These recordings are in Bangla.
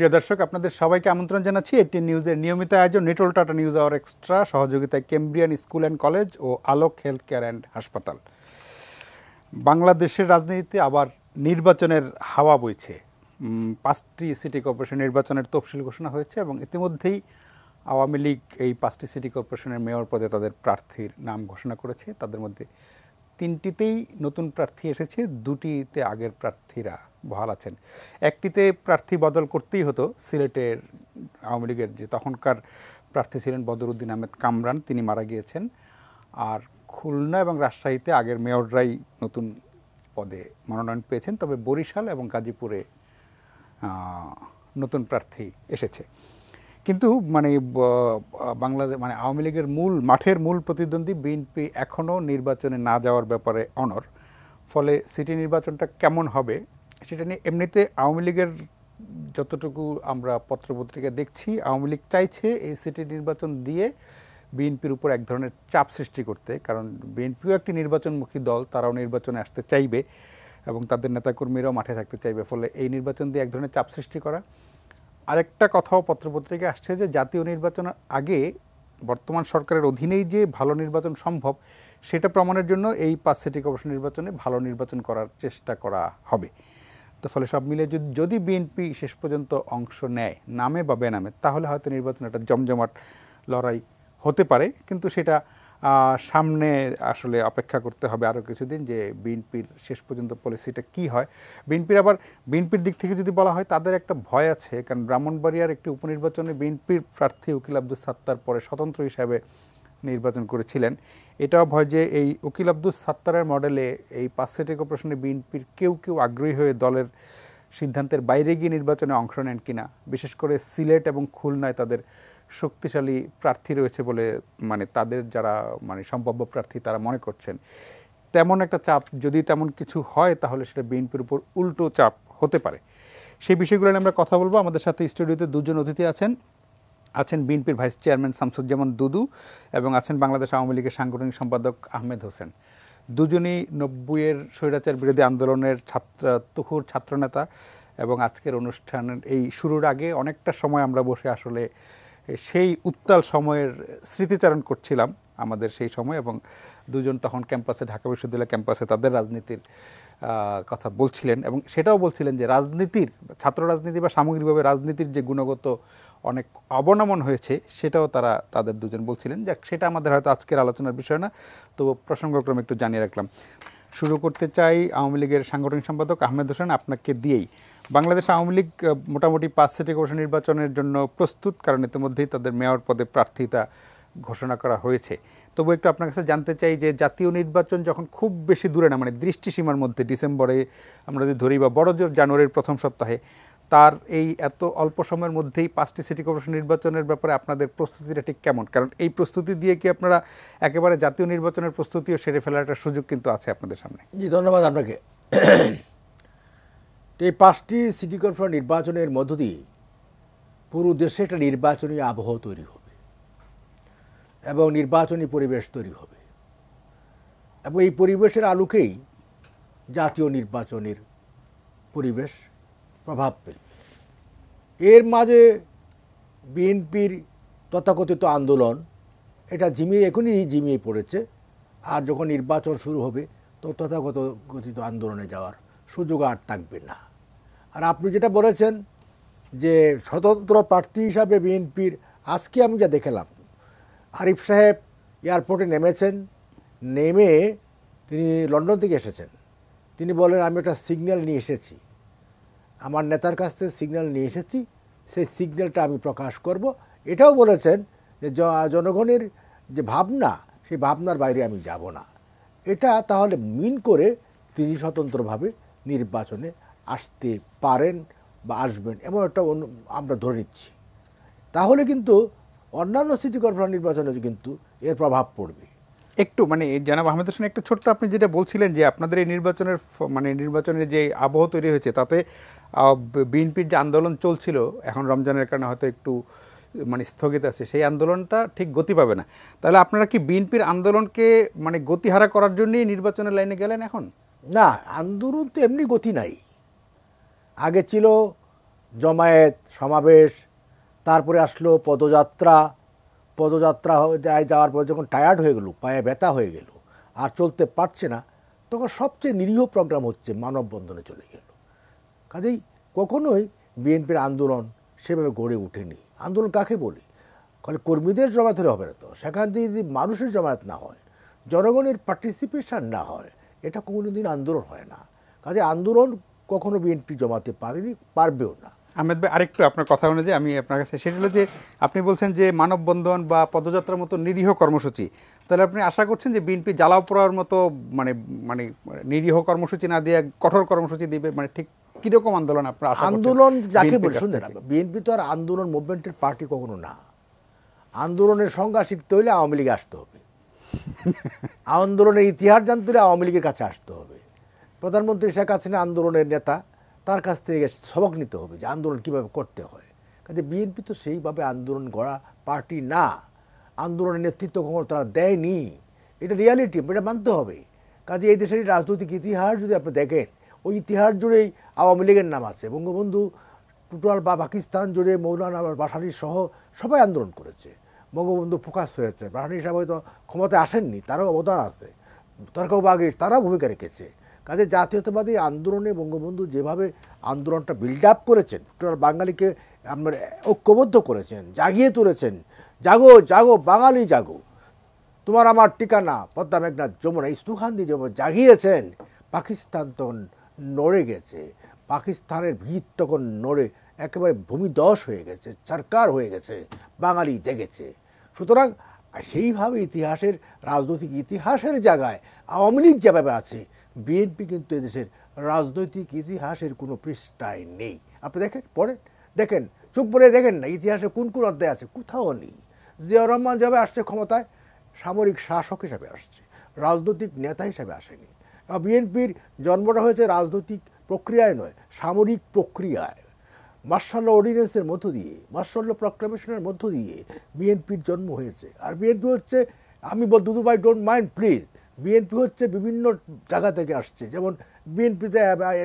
প্রিয় দর্শক, আপনাদের সবাইকে আমন্ত্রণ জানাচ্ছি এটি নিউজের নিয়মিত আয়োজন Nitol Tata news hour extra সহযোগিতায় কেমব্রিয়ান স্কুল অ্যান্ড কলেজ ও আলোক হেলথ কেয়ার অ্যান্ড হাসপাতাল বাংলাদেশের রাজনীতিতে আবার নির্বাচনের হাওয়া বইছে। পাঁচটি সিটি কর্পোরেশন নির্বাচনের তফসিল ঘোষণা হয়েছে এবং ইতিমধ্যেই আওয়ামী লীগ এই পাঁচটি সিটি কর্পোরেশনের মেয়র পদে তাদের প্রার্থীর নাম ঘোষণা করেছে। তাদের মধ্যে তিনটিতেই নতুন প্রার্থী এসেছে, দুটিতে আগের প্রার্থীরা বহাল আছেন। একটিতে প্রার্থী বদল করতেই হতো সিলেটের আওয়ামী লীগের যে তখনকার প্রার্থী ছিলেন বদরুদ্দিন আহমেদ কামরান, তিনি মারা গিয়েছেন। আর খুলনা এবং রাজশাহীতে আগের মেয়ররাই নতুন পদে মনোনয়ন পেয়েছেন। তবে বরিশাল এবং গাজীপুরে নতুন প্রার্থী এসেছে। কিন্তু মানে বাংলাদেশ মানে আওয়ামী লীগের মূল, মাঠের মূল প্রতিদ্বন্দ্বী বিএনপি এখনও নির্বাচনে না যাওয়ার ব্যাপারে অনর ফলে সিটি নির্বাচনটা কেমন হবে সেটা নিয়ে এমনিতে আওয়ামী লীগের যতটুকু আমরা পত্রপত্রিকা দেখছি, আওয়ামী লীগ চাইছে এই সিটি নির্বাচন দিয়ে বিএনপির উপর এক ধরনের চাপ সৃষ্টি করতে। কারণ বিএনপিও একটি নির্বাচনমুখী দল, তারাও নির্বাচনে আসতে চাইবে এবং তাদের নেতাকর্মীরাও মাঠে থাকতে চাইবে। ফলে এই নির্বাচন দিয়ে এক ধরনের চাপ সৃষ্টি করা। আরেকটা কথাও পত্রপত্রিকায় আসছে যে, জাতীয় নির্বাচনের আগে বর্তমান সরকারের অধীনেই যে ভালো নির্বাচন সম্ভব, সেটা প্রমাণের জন্য এই পাঁচ সিটি কর্পোরেশন নির্বাচনে ভালো নির্বাচন করার চেষ্টা করা হবে। তো ফলে সব মিলে যদি যদি বিএনপি শেষ পর্যন্ত অংশ নেয়, নামে বা বেনামে, তাহলে হয়তো নির্বাচন একটা জমজমাট লড়াই হতে পারে। কিন্তু সেটা সামনে আসলে অপেক্ষা করতে হবে আরও কিছুদিন যে বিএনপির শেষ পর্যন্ত পলিসিটা কি হয়। বিএনপির আবার বিএনপির দিক থেকে যদি বলা হয়, তাদের একটা ভয় আছে। কারণ ব্রাহ্মণবাড়িয়ার একটি উপনির্বাচনে বিএনপির প্রার্থী উকিল আব্দুল সাত্তার পরে স্বতন্ত্র হিসাবে নির্বাচন করেছিলেন। এটাও ভয় যে এই উকিল আব্দুল সাত্তারের মডেলে এই পাঁচ সিটি কর্পোরেশনে বিএনপির কেউ কেউ আগ্রহী হয়ে দলের সিদ্ধান্তের বাইরে গিয়ে নির্বাচনে অংশ নেন কিনা, বিশেষ করে সিলেট এবং খুলনায় তাদের শক্তিশালী প্রার্থী রয়েছে বলে মানে তাদের যারা মানে সম্ভাব্য প্রার্থী তারা মনে করছেন। তেমন একটা চাপ যদি তেমন কিছু হয় তাহলে সেটা বিএনপির উপর উল্টো চাপ হতে পারে। সেই বিষয়গুলো নিয়ে আমরা কথা বলব। আমাদের সাথে স্টুডিওতে দুজন অতিথি আছেন। আছেন বিএনপির ভাইস চেয়ারম্যান শামসুজ্জামান দুদু এবং আছেন বাংলাদেশ আওয়ামী লীগের সাংগঠনিক সম্পাদক আহমেদ হোসেন। দুজনই নব্বইয়ের স্বৈরাচার বিরোধী আন্দোলনের ছাত্র, তুহুর ছাত্রনেতা এবং আজকের অনুষ্ঠানের এই শুরুর আগে অনেকটা সময় আমরা বসে আসলে সেই উত্তাল সময়ের স্মৃতিচারণ করছিলাম আমাদের সেই সময় এবং দুজন তখন ক্যাম্পাসে, ঢাকা বিশ্ববিদ্যালয় ক্যাম্পাসে তাদের রাজনীতির কথা বলছিলেন এবং সেটাও বলছিলেন যে রাজনীতির, ছাত্র রাজনীতি বা সামগ্রিকভাবে রাজনীতির যে গুণগত অনেক অবনমন হয়েছে, সেটাও তারা তাদের দুজন বলছিলেন। যাক, সেটা আমাদের হয়তো আজকের আলোচনার বিষয় না তো প্রসঙ্গক্রমে একটু জানিয়ে রাখলাম। শুরু করতে চাই আওয়ামী লীগের সাংগঠনিক সম্পাদক আহমেদ হোসেন আপনাকে দিয়েই। বাংলাদেশ আওয়ামী লীগ মোটামুটি পাঁচ সিটি কর্পোরেশন নির্বাচনের জন্য প্রস্তুত, কারণ ইতিমধ্যেই তাদের মেয়র পদে প্রার্থিতা ঘোষণা করা হয়েছে। তবু একটু আপনার কাছে জানতে চাই যে জাতীয় নির্বাচন যখন খুব বেশি দূরে না মানে দৃষ্টিসীমার মধ্যে ডিসেম্বরে আমরা যদি ধরি বা বড় জোর জানুয়ারির প্রথম সপ্তাহে তার এই এত অল্প সময়ের মধ্যেই পাঁচটি সিটি কর্পোরেশন নির্বাচনের ব্যাপারে আপনাদের প্রস্তুতিটা ঠিক কেমন? কারণ এই প্রস্তুতি দিয়ে কি আপনারা একেবারে জাতীয় নির্বাচনের প্রস্তুতিও সেরে ফেলার একটা সুযোগ কিন্তু আছে আপনাদের সামনে? জি, ধন্যবাদ আপনাকে। এই পাঁচটি সিটি কর্পোরেশন নির্বাচনের মধ্য দিয়ে পুরো দেশে একটা নির্বাচনী আবহ তৈরি হবে এবং নির্বাচনী পরিবেশ তৈরি হবে। এবং এই পরিবেশের আলোকেই জাতীয় নির্বাচনের পরিবেশ প্রভাব ফেলবে। এর মাঝে বিএনপির তথাকথিত আন্দোলন, এটা ঝিমিয়ে, এখনই ঝিমিয়ে পড়েছে। আর যখন নির্বাচন শুরু হবে, তো তথাগত কথিত আন্দোলনে যাওয়ার সুযোগ আর থাকবে না। আর আপনি যেটা বলেছেন যে স্বতন্ত্র প্রার্থী হিসাবে বিএনপির, আজকে আমি যা দেখলাম, আরিফ সাহেব এয়ারপোর্টে নেমেছেন, নেমে তিনি লন্ডন থেকে এসেছেন। তিনি বলেন, আমি একটা সিগন্যাল নিয়ে এসেছি। আমার নেতার কাছ থেকে সিগন্যাল নিয়ে এসেছি, সেই সিগন্যালটা আমি প্রকাশ করব। এটাও বলেছেন যে জনগণের যে ভাবনা, সেই ভাবনার বাইরে আমি যাব না। এটা তাহলে মিন করে তিনি স্বতন্ত্রভাবে নির্বাচনে আসতে পারেন বা আসবেন, এমন একটা আমরা ধরে নিচ্ছি। তাহলে কিন্তু অন্যান্য সিটি কর্পোরেশন নির্বাচনে কিন্তু এর প্রভাব পড়বে। একটু মানে জানাব আহমেদ হোসেন একটু ছোট্ট আপনি যেটা বলছিলেন যে আপনাদের এই নির্বাচনের মানে নির্বাচনের যে আবহ তৈরি হয়েছে, তাতে বিএনপির যে আন্দোলন চলছিল, এখন রমজানের কারণে হয়তো একটু মানে স্থগিত আছে, সেই আন্দোলনটা ঠিক গতি পাবে না। তাহলে আপনারা কি বিএনপির আন্দোলনকে মানে গতিহারা করার জন্যই নির্বাচনের লাইনে গেলেন এখন? না, আন্দোলন তো এমনি গতি নাই। আগে ছিল জমায়েত, সমাবেশ, তারপরে আসলো পদযাত্রা। পদযাত্রা যায়, যাওয়ার পর যখন টায়ার্ড হয়ে গেল, পায়ে ব্যথা হয়ে গেল, আর চলতে পারছে না, তখন সবচেয়ে নিরীহ প্রোগ্রাম হচ্ছে মানববন্ধনে চলে গেল। কাজেই কখনোই বিএনপির আন্দোলন সেভাবে গড়ে ওঠেনি। আন্দোলন কাকে বলি? খালি কর্মীদের জমায়েত হলে হবে না তো। সেখান থেকে যদি মানুষের জমায়েত না হয়, জনগণের পার্টিসিপেশন না হয়, এটা কোনো দিন আন্দোলন হয় না। কাজে আন্দোলন কখনো বিএনপি জমাতে পারেনি, পারবেও না। আহমেদ ভাই, আরেকটু আপনার কথা অনুযায়ী আমি আপনার কাছে সেটা হলো যে, আপনি বলছেন যে মানববন্ধন বা পদযাত্রার মতো নিরীহ কর্মসূচি। তাহলে আপনি আশা করছেন যে বিএনপি জ্বালাও পোড়ার মতো মানে মানে নিরীহ কর্মসূচি না দিয়ে, কঠোর কর্মসূচি দিবে মানে ঠিক কীরকম আন্দোলন আপনার আন্দোলন যাকে বলে শুনলেন বিএনপি তো আর আন্দোলন মুভমেন্টের পার্টি কখনো না। আন্দোলনের সংজ্ঞা শিখতে হলে আওয়ামী লীগে আসতে হবে। আন্দোলনের ইতিহাস জানতে হলে আওয়ামী লীগের কাছে আসতে হবে। প্রধানমন্ত্রী শেখ হাসিনা আন্দোলনের নেতা তার কাছ থেকে সবক নিতে হবে যে আন্দোলন কীভাবে করতে হয়। কাজে বিএনপি তো সেইভাবে আন্দোলন গড়া পার্টি না। আন্দোলনের নেতৃত্ব কখনো তারা দেয়নি। এটা রিয়ালিটি এটা মানতে হবে। কাজে এই দেশের রাজনৈতিক ইতিহাস যদি আপনি দেখেন ওই ইতিহাস জুড়েই আওয়ামী লীগের নাম আছে। বঙ্গবন্ধু টোটাল বা পাকিস্তান জুড়ে মৌলানা বাসারি সহ সবাই আন্দোলন করেছে। বঙ্গবন্ধু ফোকাস হয়েছে। বাসারি সাহেব হয়তো ক্ষমতায় আসেননি, তারও অবদান আছে। তর্কবাগের তারাও ভূমিকা রেখেছে। কাজে জাতীয়তাবাদী আন্দোলনে বঙ্গবন্ধু যেভাবে আন্দোলনটা বিল্ড আপ করেছেন টোটাল বাঙালিকে আপনার ঐক্যবদ্ধ করেছেন, জাগিয়ে তুলেছেন, জাগো জাগো, বাঙালি জাগো। তোমার আমার ঠিকানা, পদ্মা মেঘনাথ যমুনা। ইস্তুখান্দি যেমন জাগিয়েছেন, পাকিস্তান তখন নড়ে গেছে। পাকিস্তানের ভিত তখন নড়ে একেবারে ভূমিদশ হয়ে গেছে সরকার হয়ে গেছে, বাঙালি জেগেছে। সুতরাং সেইভাবে ইতিহাসের, রাজনৈতিক ইতিহাসের জায়গায় আওয়ামী লীগ যেভাবে আছে বিএনপি কিন্তু এদেশের রাজনৈতিক ইতিহাসের কোনো পৃষ্ঠায় নেই। আপনি দেখেন, পড়েন, দেখেন, চোখ বলে দেখেন না, ইতিহাসে কোন কোন অধ্যায় আছে, কোথাও নেই। জিয়া রহমান যাবে আসছে ক্ষমতায়, সামরিক শাসক হিসাবে আসছে, রাজনৈতিক নেতা হিসাবে আসেনি। বিএনপির জন্মটা হয়েছে রাজনৈতিক প্রক্রিয়ায় নয়, সামরিক প্রক্রিয়ায়। মার্শাল অর্ডিন্যান্সের মধ্য দিয়ে মার্শাল প্রক্লামেশনের মধ্য দিয়ে বিএনপির জন্ম হয়েছে। আর বিএনপি হচ্ছে, আমি বল দুদু ভাই ডোন্ট মাইন্ড প্লিজ বিএনপি হচ্ছে বিভিন্ন জায়গা থেকে আসছে। যেমন বিএনপিতে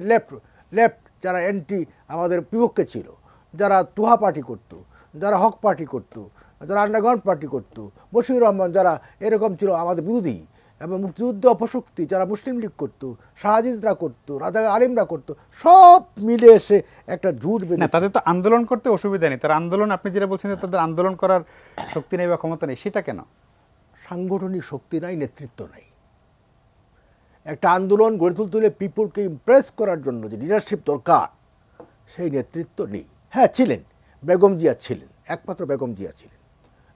লেফট লেফট যারা এন্টি আমাদের বিপক্ষে ছিল, যারা তুহা পার্টি করত, যারা হক পার্টি করত, যারা আন্ডারগ্রাউন্ড পার্টি করত, বশির রহমান যারা এরকম ছিল আমাদের বিরোধী এবং মুক্তিযুদ্ধ অপশক্তি যারা মুসলিম লীগ করতো শাহজিজরা করতো রাজা আলিমরা করতো সব মিলে এসে একটা জুট না বেঁধে তাদের তো আন্দোলন করতে অসুবিধা নেই। তার আন্দোলন আপনি যেটা বলছেন যে তাদের আন্দোলন করার শক্তি নেই বা ক্ষমতা নেই সেটা কেন? সাংগঠনিক শক্তি নাই নেতৃত্ব নাই। একটা আন্দোলন গড়ে তুলতে হলে পিপলকে ইমপ্রেস করার জন্য যে লিডারশিপ দরকার সেই নেতৃত্ব নেই। হ্যাঁ ছিলেন। বেগম জিয়া ছিলেন একমাত্র বেগম জিয়া ছিলেন।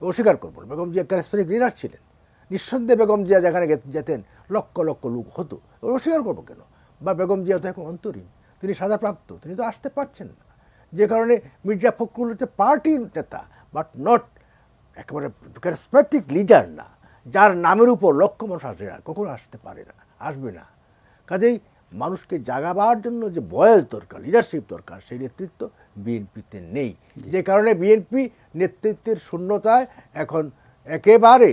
অস্বীকার করব বেগম জিয়া ক্যারিসমেটিক লিডার ছিলেন। নিঃসন্দেহে বেগম জিয়া যেখানে যেতেন লক্ষ লক্ষ লোক হতো। অস্বীকার করব কেন? বা বেগম জিয়া তো এখন অন্তরীণ। তিনি সাজাপ্রাপ্ত তিনি তো আসতে পারছেন না। যে কারণে মির্জা ফখরুল হচ্ছে পার্টির নেতা বাট নট একেবারে ক্যারিসমেটিক লিডার না। যার নামের উপর লক্ষ্য মানুষ আসে না কখনো আসতে পারে না আসবে না। কাজেই মানুষকে জাগাবার জন্য যে বয়স দরকার লিডারশিপ দরকার সেই নেতৃত্ব বিএনপিতে নেই। যে কারণে বিএনপি নেতৃত্বের শূন্যতায় এখন একেবারে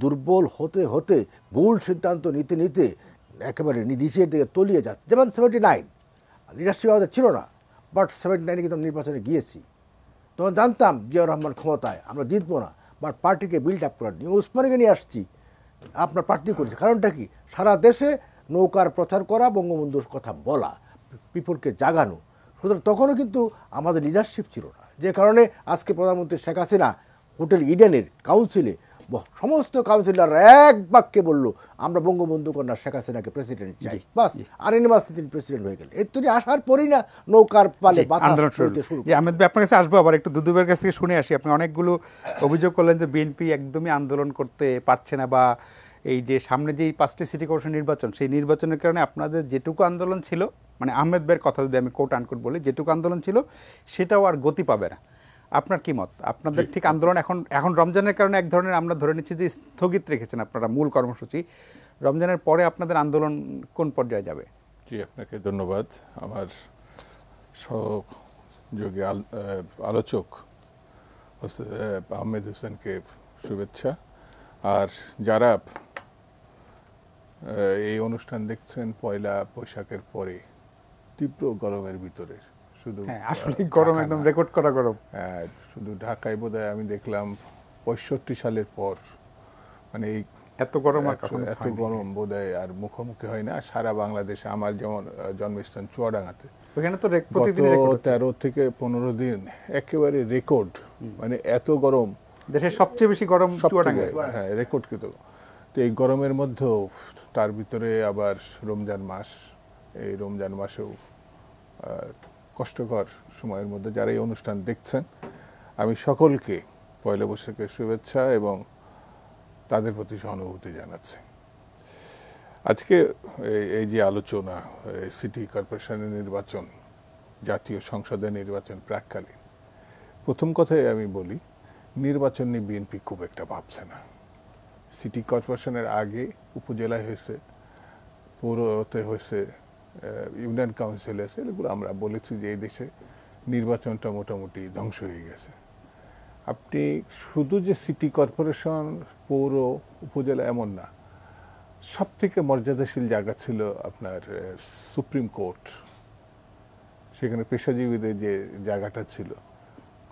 দুর্বল হতে হতে ভুল সিদ্ধান্ত নিতে নিতে একেবারে নিচের দিকে তলিয়ে যাচ্ছে। যেমন সেভেন্টি নাইন লিডারশিপ আমাদের ছিল না বাট সেভেন্টি নাইনে কিন্তু নির্বাচনে গিয়েছি। তখন জানতাম জিয়াউর রহমান ক্ষমতায়, আমরা জিতবো না বাট পার্টিকে বিল্ড আপ করার নিয়ে উসমানকে নিয়ে আসছি, আপনার পার্টি করেছে। কারণটা কি? সারা দেশে নৌকার প্রচার করা, বঙ্গবন্ধুর কথা বলা পিপলকে জাগানো। সুতরাং তখনও কিন্তু আমাদের লিডারশিপ ছিল না। যে কারণে আজকে প্রধানমন্ত্রী শেখ হাসিনা হোটেল ইডেনের কাউন্সিলে সমস্ত কাউন্সিলর এক বাক্যে বলল আমরা বঙ্গবন্ধু কন্যা শেখ হাসিনাকে প্রেসিডেন্ট চাই। বাস আর মাসে তিনি প্রেসিডেন্ট হয়ে গেলেন। এর তিনি আসার পরই না নৌকার পালে আন্দোলন শুরু। যে আহমেদ ভাই আপনার কাছে আসব আবার একটু দুদুবের কাছ থেকে শুনে আসি। আপনি অনেকগুলো অভিযোগ করলেন যে বিএনপি একদমই আন্দোলন করতে পারছে না বা এই যে সামনে যেই পাঁচটি সিটি কর্পোরেশন নির্বাচন সেই নির্বাচনের কারণে আপনাদের যেটুকু আন্দোলন ছিল মানে আহমেদ ভাইয়ের কথা যদি আমি কোট আনকোট বলি যেটুকু আন্দোলন ছিল সেটাও আর গতি পাবে না। আপনার কি মত? আপনাদের ঠিক আন্দোলন এখন এখন রমজানের কারণে এক ধরনের আমরা ধরে নিচ্ছি যে স্থগিত রেখেছেন আপনারা মূল কর্মসূচি। রমজানের পরে আপনাদের আন্দোলন কোন পর্যায়ে যাবে? জি আপনাকে ধন্যবাদ। আমার সহযোগী আল- আলোচক আহ, আহমেদ হোসেনকে শুভেচ্ছা। আর যারা এই অনুষ্ঠান দেখছেন পয়লা বৈশাখের পরে তীব্র গরমের ভিতরে শুধু হ্যাঁ আসলে গরম একদম রেকর্ড করা গরম। হ্যাঁ, শুধু ঢাকায় বোধহয় আমি দেখলাম পঁয়ষট্টি সালের পর মানে এই এত গরম এত-। গরম বোধহয় আর মুখোমুখি হয় না। সারা বাংলাদেশে আমার যেমন জন্মস্থান চুয়াডাঙ্গাতে। ওখানে তো তেরো থেকে পনেরো দিন একেবারে রেকর্ড মানে এত গরম। দেশের সবচেয়ে বেশি গরম চুয়াডাঙ্গায়। হ্যাঁ রেকর্ডকৃত তো এই গরমের মধ্যেও তার ভিতরে আবার রমজান মাস এই রমজান মাসেও কষ্টকর সময়ের মধ্যে যারা এই অনুষ্ঠান দেখছেন, আমি সকলকে পয়লা বৈশাখের শুভেচ্ছা এবং তাদের প্রতি সহানুভূতি জানাচ্ছি। আজকে এই- যে আলোচনা সিটি কর্পোরেশনের নির্বাচন, জাতীয় সংসদের নির্বাচন প্রাককালীন প্রথম কথাই আমি বলি, নির্বাচন নিয়ে বিএনপি খুব একটা ভাবছে না। সিটি কর্পোরেশনের আগে উপজেলায় হয়েছে, পৌরতে হয়েছে ইউনিয়ন কাউন্সিল আছে, এগুলো আমরা বলেছি যে এই দেশে নির্বাচনটা মোটামুটি ধ্বংস হয়ে গেছে। আপনি শুধু যে সিটি কর্পোরেশন, পৌর, উপজেলা এমন না সব থেকে মর্যাদাশীল জায়গা ছিল আপনার সুপ্রিম কোর্ট। সেখানে পেশাজীবীদের যে জায়গাটা ছিল।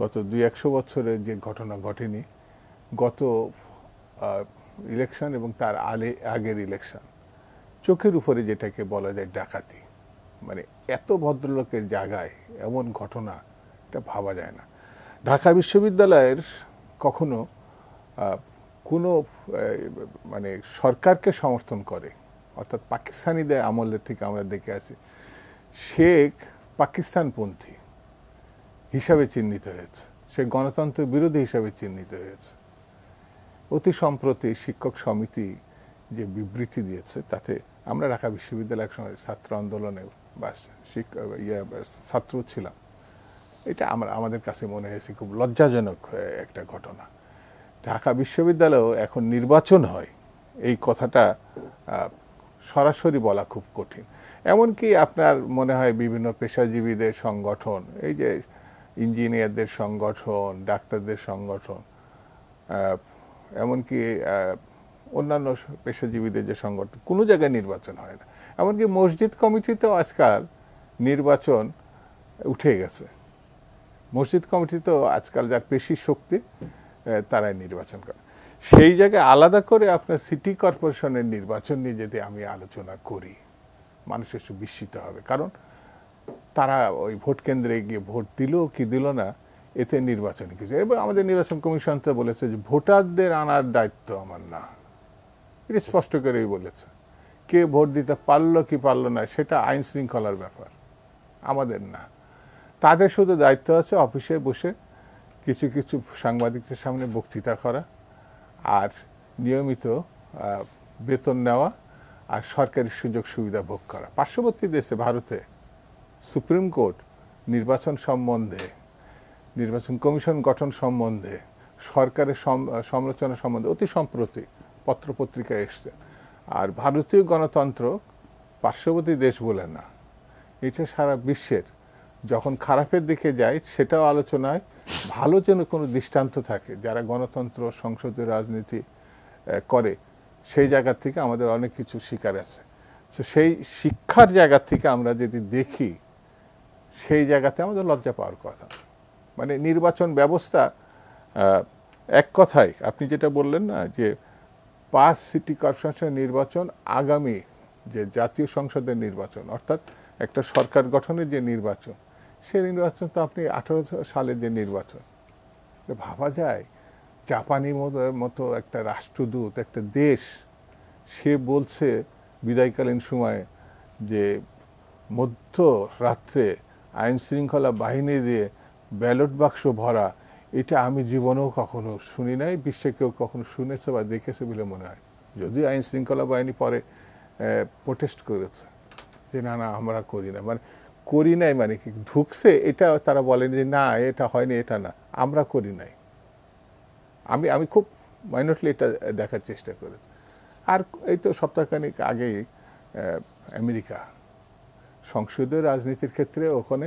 গত দুই একশো বছরে যে ঘটনা ঘটেনি, গত ইলেকশন এবং তার আলে, আগের ইলেকশন চোখের উপরে যেটাকে বলা যায় ডাকাতি। মানে এত ভদ্রলোকের জায়গায় এমন ঘটনা, এটা ভাবা যায় না। ঢাকা বিশ্ববিদ্যালয়ের কখনো কোনো মানে সরকারকে সমর্থন করে, অর্থাৎ পাকিস্তানিদের আমলের থেকে আমরা দেখে আছি শেখ পাকিস্তানপন্থী হিসাবে চিহ্নিত হয়েছে। সে গণতন্ত্র বিরোধী হিসাবে চিহ্নিত হয়েছে। অতি সম্প্রতি শিক্ষক সমিতি যে বিবৃতি দিয়েছে, তাতে আমরা ঢাকা বিশ্ববিদ্যালয়ের সময় ছাত্র আন্দোলনে বা শিক্ষক ইয়ে ছাত্র ছিলাম। এটা আমরা, আমাদের কাছে মনে হয়েছে খুব লজ্জাজনক একটা ঘটনা। ঢাকা বিশ্ববিদ্যালয়েও এখন নির্বাচন হয়, এই কথাটা সরাসরি বলা খুব কঠিন। এমনকি আপনার মনে হয় বিভিন্ন পেশাজীবীদের সংগঠন, এই যে ইঞ্জিনিয়ারদের সংগঠন, ডাক্তারদের সংগঠন এমনকি অন্যান্য পেশাজীবীদের যে সংগঠন, কোনো জায়গায় নির্বাচন হয় না। এমনকি মসজিদ কমিটিতেও আজকাল নির্বাচন উঠে গেছে। মসজিদ কমিটিতেও আজকাল যার পেশি শক্তি তারাই নির্বাচন করে। সেই জায়গায় আলাদা করে আপনার সিটি কর্পোরেশনের নির্বাচন নিয়ে যদি আমি আলোচনা করি, মানুষ একটু বিস্মিত হবে। কারণ তারা ওই ভোট কেন্দ্রে গিয়ে ভোট দিল কি দিল না, এতে নির্বাচন কিছু। এবার আমাদের নির্বাচন কমিশন তো বলেছে যে ভোটারদের আনার দায়িত্ব আমার না। এটা স্পষ্ট করেই বলেছে কে ভোট দিতে পারল কি পারল না সেটা আইন শৃঙ্খলার ব্যাপার, আমাদের না। তাদের শুধু দায়িত্ব আছে অফিসে বসে কিছু কিছু সাংবাদিকদের সামনে বক্তৃতা করা আর নিয়মিত বেতন নেওয়া আর সরকারি সুযোগ সুবিধা ভোগ করা। পার্শ্ববর্তী দেশে, ভারতে সুপ্রিম কোর্ট নির্বাচন সম্বন্ধে, নির্বাচন কমিশন গঠন সম্বন্ধে, সরকারের সম- সমালোচনা সম্বন্ধে অতি সম্প্রতি পত্রপত্রিকায় এসছে। আর ভারতীয় গণতন্ত্র পার্শ্ববর্তী দেশ বলে না। এটা সারা বিশ্বের যখন খারাপের দিকে যায়, সেটাও আলোচনায় ভালো যেন কোনো দৃষ্টান্ত থাকে, যারা গণতন্ত্র, সংসদীয় রাজনীতি করে, সেই জায়গা থেকে আমাদের অনেক কিছু শিকার আছে। তো সেই শিক্ষার জায়গা থেকে আমরা যদি দেখি, সেই জায়গাতে আমাদের লজ্জা পাওয়ার কথা। মানে নির্বাচন ব্যবস্থা এক কথায়, আপনি যেটা বললেন না যে পাঁচ সিটি কর্পোরেশন নির্বাচন আগামী যে জাতীয় সংসদের নির্বাচন, অর্থাৎ একটা সরকার গঠনের যে নির্বাচন সেই নির্বাচন তো আপনি আঠারো সালের যে নির্বাচন ভাবা যায় জাপানি মতো- একটা রাষ্ট্রদূত, একটা দেশ, সে বলছে বিদায়কালীন সময়ে যে মধ্য রাত্রে আইন শৃঙ্খলা বাহিনী দিয়ে ব্যালট বাক্স ভরা এটা আমি জীবনেও কখনো শুনি নাই, বিশ্বে কেউ কখনো শুনেছে বা দেখেছে বলে মনে হয়। যদিও আইন শৃঙ্খলা বাহিনী পরে প্রোটেস্ট করেছে যে না না, আমরা করি না। মানে করি নাই মানে কি? ঢুকছে, এটা তারা বলেন যে না, এটা হয়নি, এটা না। আমরা করি নাই। আমি আমি খুব মাইনটলি এটা দেখার চেষ্টা করেছি। আর এই তো সপ্তাহখানিক আগেই আমেরিকা সংসদীয় রাজনীতির ক্ষেত্রে ওখানে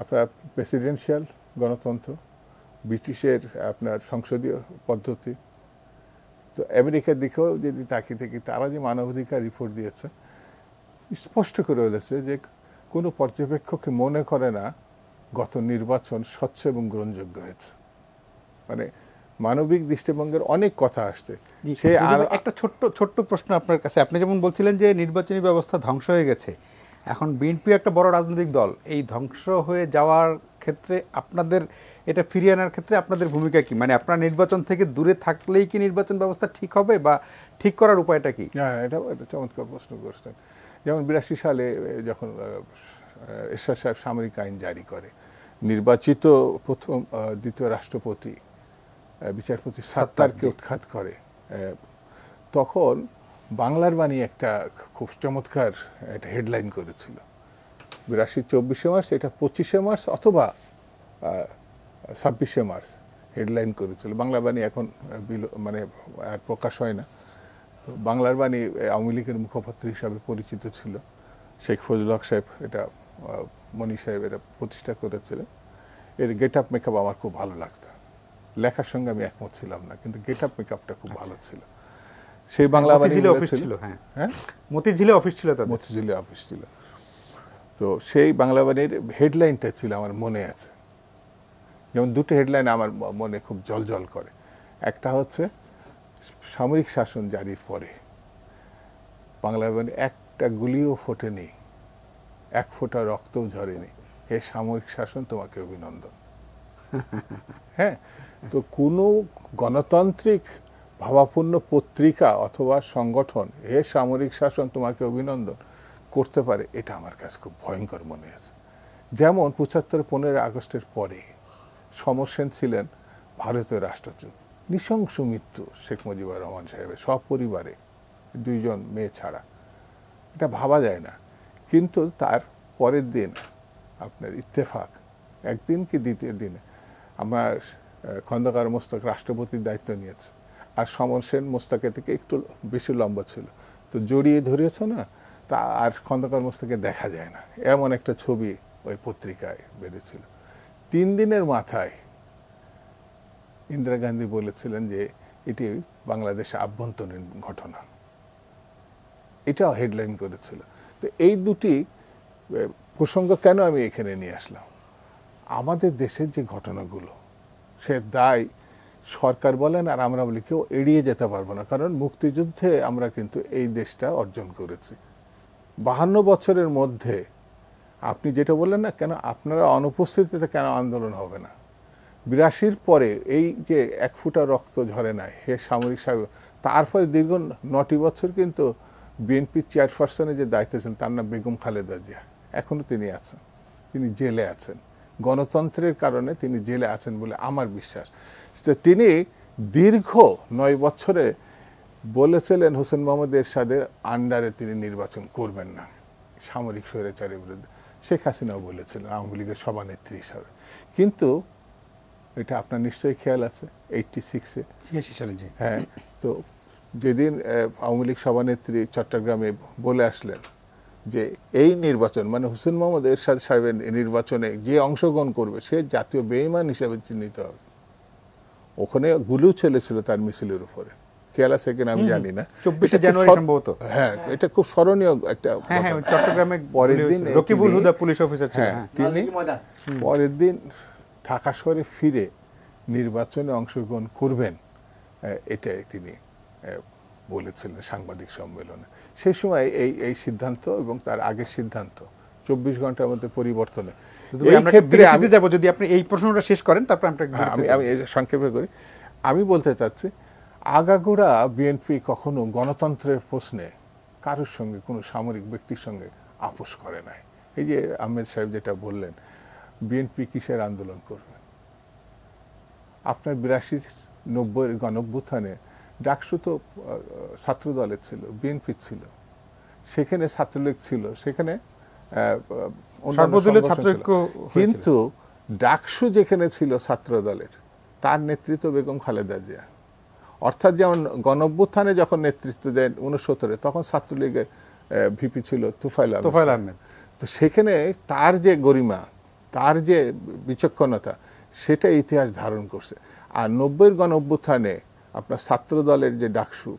আপনার প্রেসিডেন্সিয়াল গণতন্ত্র ব্রিটিশের আপনার সংসদীয় পদ্ধতি। তো আমেরিকার দিকেও যদি তাকিয়ে থাকি তারা যে মানবাধিকার রিপোর্ট দিয়েছে স্পষ্ট করে বলেছে যে কোনো পর্যবেক্ষককে মনে করে না গত নির্বাচন স্বচ্ছ এবং গ্রহণযোগ্য হয়েছে। মানে মানবিক দৃষ্টিভঙ্গের অনেক কথা আসছে। সে আর- একটা ছোট্ট ছোট্ট প্রশ্ন আপনার কাছে। আপনি যেমন বলছিলেন যে নির্বাচনী ব্যবস্থা ধ্বংস হয়ে গেছে এখন বিএনপি একটা বড় রাজনৈতিক দল। এই ধ্বংস হয়ে যাওয়ার ক্ষেত্রে আপনাদের এটা ফিরিয়ে আনার ক্ষেত্রে আপনাদের ভূমিকা কি? মানে আপনার নির্বাচন থেকে দূরে থাকলেই কি নির্বাচন ব্যবস্থা ঠিক হবে বা ঠিক করার উপায়টা কি? হ্যাঁ এটা চমৎকার প্রশ্ন করছেন। যেমন বিরাশি সালে যখন এরশাদ সাহেব সামরিক আইন জারি করে নির্বাচিত প্রথম দ্বিতীয় রাষ্ট্রপতি বিচারপতি সাত্তারকে উৎখাত করে তখন বাংলার বাণী একটা খুব চমৎকার একটা হেডলাইন করেছিল। বিরাশি চব্বিশে মার্চ এটা পঁচিশে মার্চ অথবা ছাব্বিশে মার্চ হেডলাইন করেছিল। বাংলা বাণী এখন বিলো- মানে আর প্রকাশ হয় না। তো বাংলার বাণী আওয়ামী লীগের মুখপাত্র হিসাবে পরিচিত ছিল। শেখ ফজল হক সাহেব এটা মনি সাহেব এটা প্রতিষ্ঠা করেছিলেন। এর গেট আপ মেকআপ আমার খুব ভালো লাগতো। লেখার সঙ্গে আমি একমত ছিলাম না কিন্তু গেট আপ মেকআপটা খুব ভালো ছিল। সেই বাংলা বাণী অফিস ছিল হ্যাঁ। হ্যাঁ? মতিঝিলে অফিস ছিল মতিঝিলে অফিস ছিল। তো সেই বাংলা বাণীর হেডলাইনটা ছিল আমার মনে আছে। যেমন দুটো হেডলাইন আমার মনে খুব জল করে। একটা হচ্ছে সামরিক শাসন জারির পরে বাংলা বাণী একটা গুলিও ফোটেনি এক ফোঁটা রক্তও ঝরেনি। হে সামরিক শাসন তোমাকে অভিনন্দন। হ্যাঁ তো কোনো গণতান্ত্রিক ভাবাপূর্ণ পত্রিকা অথবা সংগঠন হে সামরিক শাসন তোমাকে অভিনন্দন। করতে পারে, এটা আমার কাছে খুব ভয়ঙ্কর মনে আছে যেমন পঁচাত্তর, পনেরো আগস্টের পরে সমর সেন ছিলেন ভারতীয় রাষ্ট্রদূত। নৃশংস মৃত্যু শেখ মুজিবুর রহমান সাহেবের সব পরিবারে দুইজন মেয়ে ছাড়া। এটা ভাবা যায় না। কিন্তু তার পরের দিন আপনার ইত্তেফাক, একদিন কি দ্বিতীয় দিনে আমার খন্দকার মোস্তাক রাষ্ট্রপতির দায়িত্ব নিয়েছে। আর সমর সেন মোস্তাকে থেকে একটু বেশি লম্বা ছিল। তো জড়িয়ে ধরেছে না তা আর খন্দকার মোস্তাকে দেখা যায় না। এমন একটা ছবি ওই পত্রিকায় বেরিয়েছিল। তিন দিনের মাথায় ইন্দিরা গান্ধী বলেছিলেন যে এটি বাংলাদেশে আভ্যন্তরীণ ঘটনা। এটাও হেডলাইন করেছিল। তো এই দুটি প্রসঙ্গ কেন আমি এখানে নিয়ে আসলাম? আমাদের দেশের যে ঘটনাগুলো, সে দায় সরকার বলেন আর আমরা বলি কেউ এড়িয়ে যেতে পারব না। কারণ মুক্তিযুদ্ধে আমরা কিন্তু এই দেশটা অর্জন করেছি। বাহান্ন বছরের মধ্যে আপনি যেটা বললেন না, কেন আপনারা অনুপস্থিতিতে কেন আন্দোলন হবে না? বিরাশির পরে এই যে এক ফুটা রক্ত ঝরে নাই হে সামরিক সাহেব তারপরে দীর্ঘ নটি বছর কিন্তু বিএনপির চেয়ারপারসনের যে দায়িত্ব ছিলেন, তার নাম বেগম খালেদা জিয়া। এখনও তিনি আছেন, তিনি জেলে আছেন। গণতন্ত্রের কারণে তিনি জেলে আছেন বলে আমার বিশ্বাস। তিনি দীর্ঘ নয় বছরে বলেছিলেন হোসেন মোহাম্মদ এরশাদের আন্ডারে তিনি নির্বাচন করবেন না সামরিক স্বৈরাচারের বিরুদ্ধে। শেখ হাসিনাও বলেছিলেন আওয়ামী লীগের সভানেত্রী হিসাবে। কিন্তু এটা আপনার নিশ্চয়ই খেয়াল আছে এইটটি সিক্সে ছিয়াশি সালে যে। হ্যাঁ তো যেদিন আওয়ামী লীগ সভানেত্রী চট্টগ্রামে বলে আসলেন যে এই নির্বাচন মানে হোসেন মোহাম্মদ এরশাদ সাহেবের নির্বাচনে যে অংশগ্রহণ করবে সে জাতীয় বেইমান হিসাবে চিহ্নিত হবে। ওখানে গুলিও চলেছিল তার মিছিলের উপরে। খেয়াল আছে কিনা আমি জানি না। 24 এটা খুব জানুয়ারি সম্ভবত। হ্যাঁ এটা খুব স্মরণীয় একটা হ্যাঁ হ্যাঁ চট্টগ্রামে পরের দিন রকিবুল হুদা পুলিশ অফিসার ছিল হ্যাঁ হ্যাঁ। তিনি পরের দিন ঢাকা শহরে ফিরে নির্বাচনে অংশগ্রহণ করবেন এটাই তিনি বলেছিলেন সাংবাদিক সম্মেলনে। সেই সময় এই এই সিদ্ধান্ত এবং তার আগের সিদ্ধান্ত চব্বিশ ঘণ্টার মধ্যে পরিবর্তনে। আমি যাব যদি আপনি এই প্রশ্নটা শেষ করেন তারপর হ্যাঁ, আমি সংক্ষেপে করি। আমি বলতে চাচ্ছি আগাগোড়া বিএনপি কখনো গণতন্ত্রের প্রশ্নে কারোর সঙ্গে কোনো সামরিক ব্যক্তির সঙ্গে আপোষ করে নাই। এই যে আহমেদ সাহেব যেটা বললেন বিএনপি কিসের আন্দোলন করবে? আপনার বিরাশি নব্বই গণভ্যুত্থানে ডাকসু তো আহ, ছাত্র দলের ছিল বিএনপি ছিল। সেখানে ছাত্রলীগ ছিল সেখানে। কিন্তু ডাকসু যেখানে ছিল ছাত্র দলের তার নেতৃত্ব বেগম খালেদা জিয়া। অর্থাৎ যেমন গণভ্যুত্থানে যখন নেতৃত্ব দেন উনসত্তরে তখন ছাত্রলীগের ভিপি ছিল তুফাইল। তোফায়েল আহমেদ। তো সেখানে তার যে গরিমা তার যে বিচক্ষণতা সেটা ইতিহাস ধারণ করছে। আর নব্বইয়ের গণ অভ্যুত্থানে আপনার ছাত্র দলের যে ডাকসু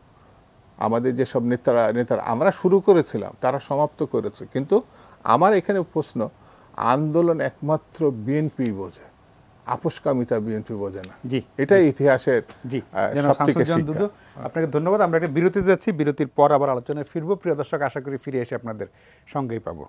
আমাদের যেসব নেতারা নেতারা আমরা শুরু করেছিলাম তারা সমাপ্ত করেছে। কিন্তু আমার এখানে প্রশ্ন আন্দোলন একমাত্র বিএনপি বোঝে। আপোষকামিতা বিএনপি বোঝে না। জি। এটাই ইতিহাসের জি। আপনাকে ধন্যবাদ। আমরা একটা বিরতিতে যাচ্ছি। বিরতির পর আবার আলোচনায় ফিরবো। প্রিয় দর্শক আশা করি ফিরে এসে আপনাদের সঙ্গেই পাবো।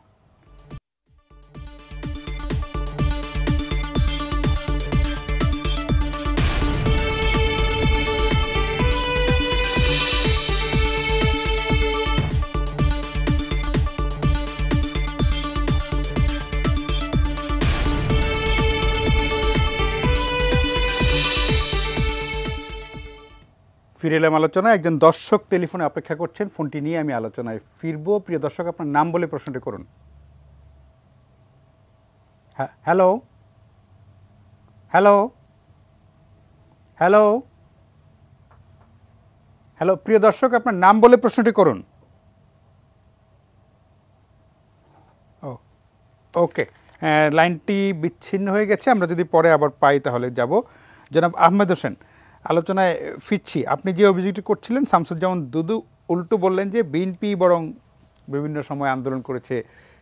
ফিরে এলাম আলোচনা একজন দর্শক টেলিফোনে অপেক্ষা করছেন। ফোনটি নিয়ে আমি আলোচনায় ফিরবো। প্রিয় দর্শক, আপনার নাম বলে প্রশ্নটি করুন। হ্যাঁ হ্যালো? হ্যালো? হ্যালো? হ্যালো, প্রিয় দর্শক, আপনার নাম বলে প্রশ্নটি করুন। ও, ওকে। লাইনটি বিচ্ছিন্ন হয়ে গেছে। আমরা যদি পরে আবার পাই তাহলে যাব। জনাব আহমেদ হোসেন আলোচনায় ফিরছি। আপনি যে অভিযোগটি করছিলেন, শামসুজ্জামান দুদু উল্টো বললেন যে, বিএনপি বরং বিভিন্ন সময় আন্দোলন করেছে,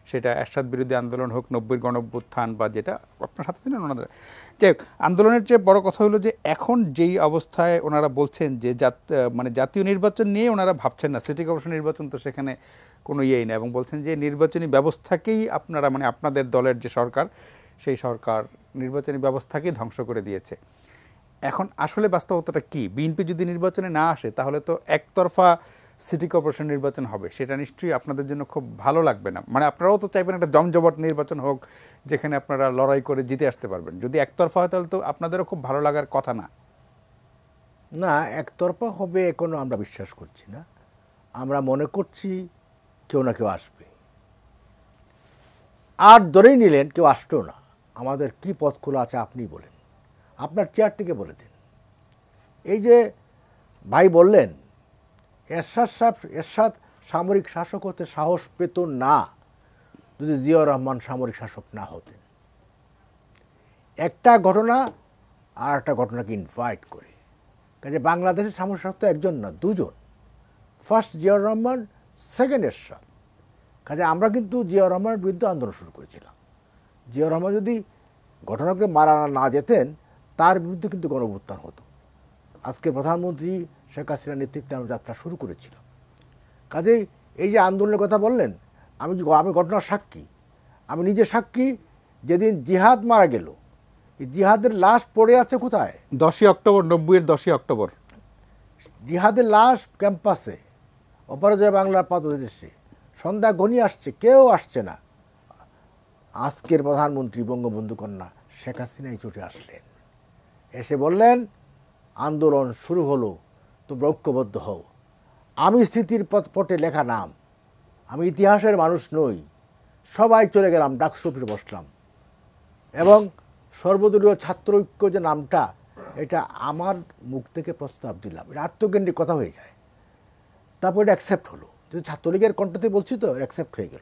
সেটা এরশাদ বিরোধী আন্দোলন হোক নব্বই গণভ্যুত্থান বা যেটা, আপনার সাথে ছিলেন ওনাদের। যে আন্দোলনের যে বড় কথা হলো যে, এখন যেই অবস্থায় ওনারা বলছেন যে, জাত মানে জাতীয় নির্বাচন নিয়ে ওনারা ভাবছেন না, সিটি কর্পোরেশন নির্বাচন তো সেখানে কোনো ইয়েই না এবং বলছেন যে, নির্বাচনী ব্যবস্থাকেই আপনারা মানে আপনাদের দলের যে সরকার, সেই সরকার নির্বাচনী ব্যবস্থাকেই ধ্বংস করে দিয়েছে। এখন আসলে বাস্তবতাটা কি? বিএনপি যদি নির্বাচনে না আসে, তাহলে তো একতরফা সিটি কর্পোরেশন নির্বাচন হবে। সেটা নিশ্চয়ই আপনাদের জন্য খুব ভালো লাগবে না। মানে আপনারাও তো চাইবেন একটা জমজমাট নির্বাচন হোক, যেখানে আপনারা লড়াই করে জিতে আসতে পারবেন। যদি একতরফা হয়, তাহলে তো আপনাদেরও খুব ভালো লাগার কথা না। না, একতরফা হবে এখনও আমরা বিশ্বাস করছি না। আমরা মনে করছি কেউ না কেউ আসবে। আর ধরেই নিলেন কেউ আসতো না। আমাদের কি পথ খোলা আছে আপনি বলেন। আপনার চেয়ার থেকে বলে দিন। এই যে ভাই বললেন, এরশাদ সাহেব, এরশাদ সামরিক শাসক হতে সাহস পেত না, যদি জিয়াউর রহমান সামরিক শাসক না হতেন। একটা ঘটনা আর একটা ঘটনাকে ইনভাইট করে। কাজে বাংলাদেশের সামরিক শাসক তো একজন না, দুজন। First Ziaur Rahman second Ershad. কাজে আমরা কিন্তু জিয়াউর রহমানের বিরুদ্ধে আন্দোলন শুরু করেছিলাম। জিয়াউর রহমান যদি ঘটনাকে মারা না যেতেন তার বিরুদ্ধে কিন্তু গণভুত্থান হতো। আজকে প্রধানমন্ত্রী শেখ হাসিনার নেতৃত্বে আমরা যাত্রা শুরু করেছিলাম। কাজেই এই যে আন্দোলনের কথা বললেন আমি আমি ঘটনার সাক্ষী আমি নিজে সাক্ষী যেদিন জিহাদ মারা গেল জিহাদের লাশ পড়ে আছে কোথায়? দশই অক্টোবর নব্বইয়ের দশই অক্টোবর। জিহাদের লাশ ক্যাম্পাসে অপরাজয় বাংলার পাদদেশে সন্ধ্যা গনি আসছে কেউ আসছে না। আজকের প্রধানমন্ত্রী বঙ্গবন্ধু কন্যা শেখ হাসিনাই ছুটে আসলেন। এসে বললেন, আন্দোলন শুরু হলো, তোমরা ঐক্যবদ্ধ হও। আমি স্মৃতির পটে লেখা নাম। আমি ইতিহাসের মানুষ নই। সবাই চলে গেলাম ডাকসুপির বসলাম। এবং সর্বদলীয় ছাত্র ঐক্য যে নামটা, এটা আমার মুখ থেকে প্রস্তাব দিলাম। এটা আত্মকেন্দ্রিক কথা হয়ে যায়। তারপর এটা অ্যাকসেপ্ট হলো। যদি ছাত্রলীগের কণ্ঠতে বলছি তো অ্যাকসেপ্ট হয়ে গেল।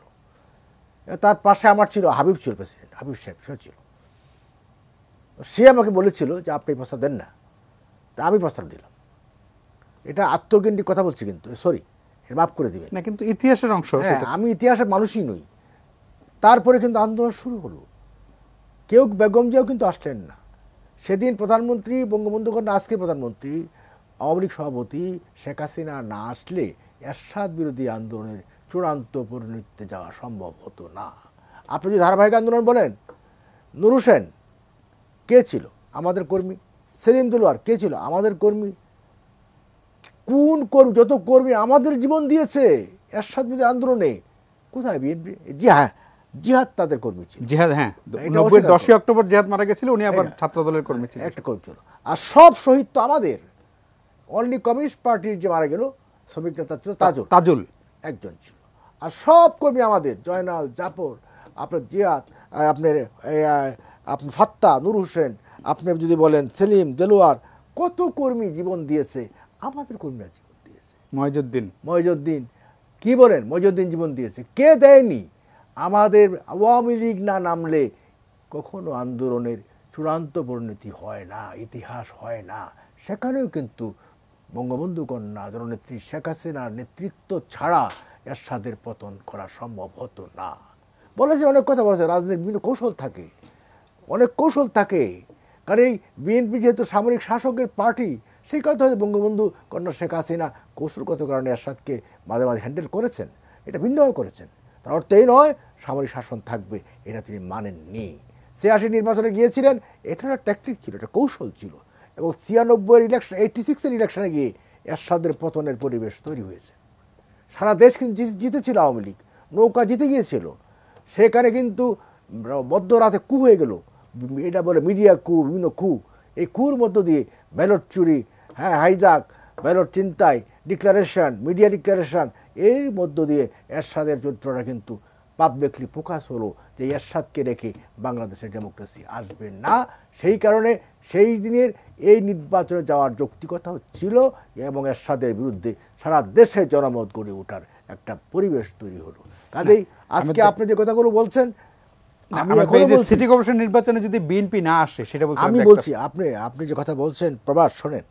তার পাশে আমার ছিল হাবিব ছিল প্রেসিডেন্ট হাবিব সাহেব সে ছিল। সে আমাকে বলেছিল যে আপনি এই প্রস্তাব দেন না। তা আমি প্রস্তাব দিলাম। এটা আত্মকেন্দ্রিক কথা বলছি কিন্তু সরি মাফ করে দিবেন। না কিন্তু ইতিহাসের অংশ হ্যাঁ আমি ইতিহাসের মানুষই নই। তারপরে কিন্তু আন্দোলন শুরু হলো। কেউ বেগম জিয়াও কিন্তু আসলেন না। সেদিন প্রধানমন্ত্রী বঙ্গবন্ধু কন্যা আজকে প্রধানমন্ত্রী আওয়ামী লীগ সভাপতি শেখ হাসিনা না আসলে এরশাদ বিরোধী আন্দোলনের চূড়ান্ত পরিণতিতে যাওয়া সম্ভব হতো না। আপনি যদি ধারাবাহিক আন্দোলন বলেন নুর হোসেন কে ছিল? আমাদের কর্মী। সেলিম দুলোয়ার কে ছিল? আমাদের কর্মী। কোন কর্মী? যত কর্মী আমাদের জীবন দিয়েছে এরশাদ বিরোধী আন্দোলনে। কোথায় বিএনপি? জি হ্যাঁ জিহাদ তাদের কর্মী ছিল। জিহাদ হ্যাঁ। নব্বই দশই অক্টোবর জিহাদ মারা গেছিল উনি আবার। ছাত্র দলের কর্মী ছিলেন। একটা কর্মী ছিল। আর সব শহীদ তো আমাদের। অনলি কমিউনিস্ট পার্টির যে মারা গেল শ্রমিক নেতা ছিল তাজুল। তাজুল। একজন ছিল। আর সব কর্মী আমাদের জয়নাল জাফর আপনার জিয়াদ আপনার আপনার ফাত্তা নূর হোসেন আপনি যদি বলেন সেলিম দেলোয়ার কত কর্মী জীবন দিয়েছে? আমাদের কর্মীরা জীবন দিয়েছে। মহিজুদ্দিন মহিজুদ্দিন কি বলেন? মহিজুদ্দিন জীবন দিয়েছে। কে দেয়নি? আমাদের আওয়ামী লীগ না নামলে কখনো আন্দোলনের চূড়ান্ত পরিণতি হয় না ইতিহাস হয় না। সেখানেও কিন্তু বঙ্গবন্ধু কন্যা জননেত্রী শেখ হাসিনার নেতৃত্ব ছাড়া এরশাদের পতন করা সম্ভব হতো না। বলেছে অনেক কথা বলেছে রাজনীতির বিভিন্ন কৌশল থাকে। অনেক কৌশল থাকে। কারণ এই বিএনপি যেহেতু সামরিক শাসকের পার্টি, সেই কথা হয়তো বঙ্গবন্ধু কন্যা শেখ হাসিনা কৌশলগত কারণে এরশাদকে মাঝে মাঝে হ্যান্ডেল করেছেন। এটা ভিন্নভাবে করেছেন। তার অর্থ এই নয়, সামরিক শাসন থাকবে, এটা তিনি মানেননি। ছিয়াশি নির্বাচনে গিয়েছিলেন, এটা একটা ট্যাকটিক ছিল, এটা কৌশল ছিল। এবং ছিয়ানব্বই ইলেকশন এইটি সিক্সের ইলেকশনে গিয়ে এরশাদের পতনের পরিবেশ তৈরি হয়েছে। সারা দেশ কিন্তু জিতেছিল আওয়ামী লীগ, নৌকা জিতে গিয়েছিল। সেখানে কিন্তু মধ্যরাতে কু হয়ে গেল। এটা বলে মিডিয়া কু বিভিন্ন কু। এই কুর মধ্য দিয়ে ব্যালট চুরি হ্যাঁ হাইজাক ব্যালট চিন্তায় ডিক্লারেশন মিডিয়া ডিক্লারেশন এর মধ্য দিয়ে এরশাদের চরিত্রটা কিন্তু পাবলিকলি প্রকাশ হলো যে এরশাদকে রেখে বাংলাদেশের ডেমোক্রেসি আসবে না। সেই কারণে সেই দিনের এই নির্বাচনে যাওয়ার যৌক্তিকতা ছিল এবং এরশাদের বিরুদ্ধে সারা দেশে জনমত গড়ে ওঠার একটা পরিবেশ তৈরি হলো। কাজেই আজকে আপনি যে কথাগুলো বলছেন সিটি কর্পোরেশন নির্বাচনে যদি বিএনপি না আসে সেটা বলছি আমি বলছি আপনি আপনি যে কথা বলছেন প্রবাস শোনেন।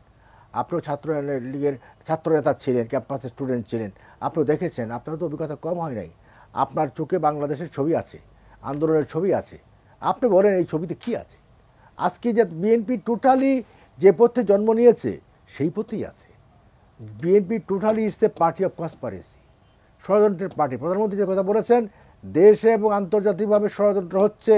আপনিও ছাত্র লীগের ছাত্র নেতা ছিলেন ক্যাম্পাসের স্টুডেন্ট ছিলেন। আপনিও দেখেছেন আপনার তো অভিজ্ঞতা কম হয় নাই। আপনার চোখে বাংলাদেশের ছবি আছে আন্দোলনের ছবি আছে। আপনি বলেন এই ছবিতে কি আছে? আজকে যে বিএনপি টোটালি যে পথে জন্ম নিয়েছে সেই পথেই আছে। BNP totally is the party of conspiracy ষড়যন্ত্রের পার্টি প্রধানমন্ত্রী যে কথা বলেছেন দেশে এবং আন্তর্জাতিকভাবে ষড়যন্ত্র হচ্ছে।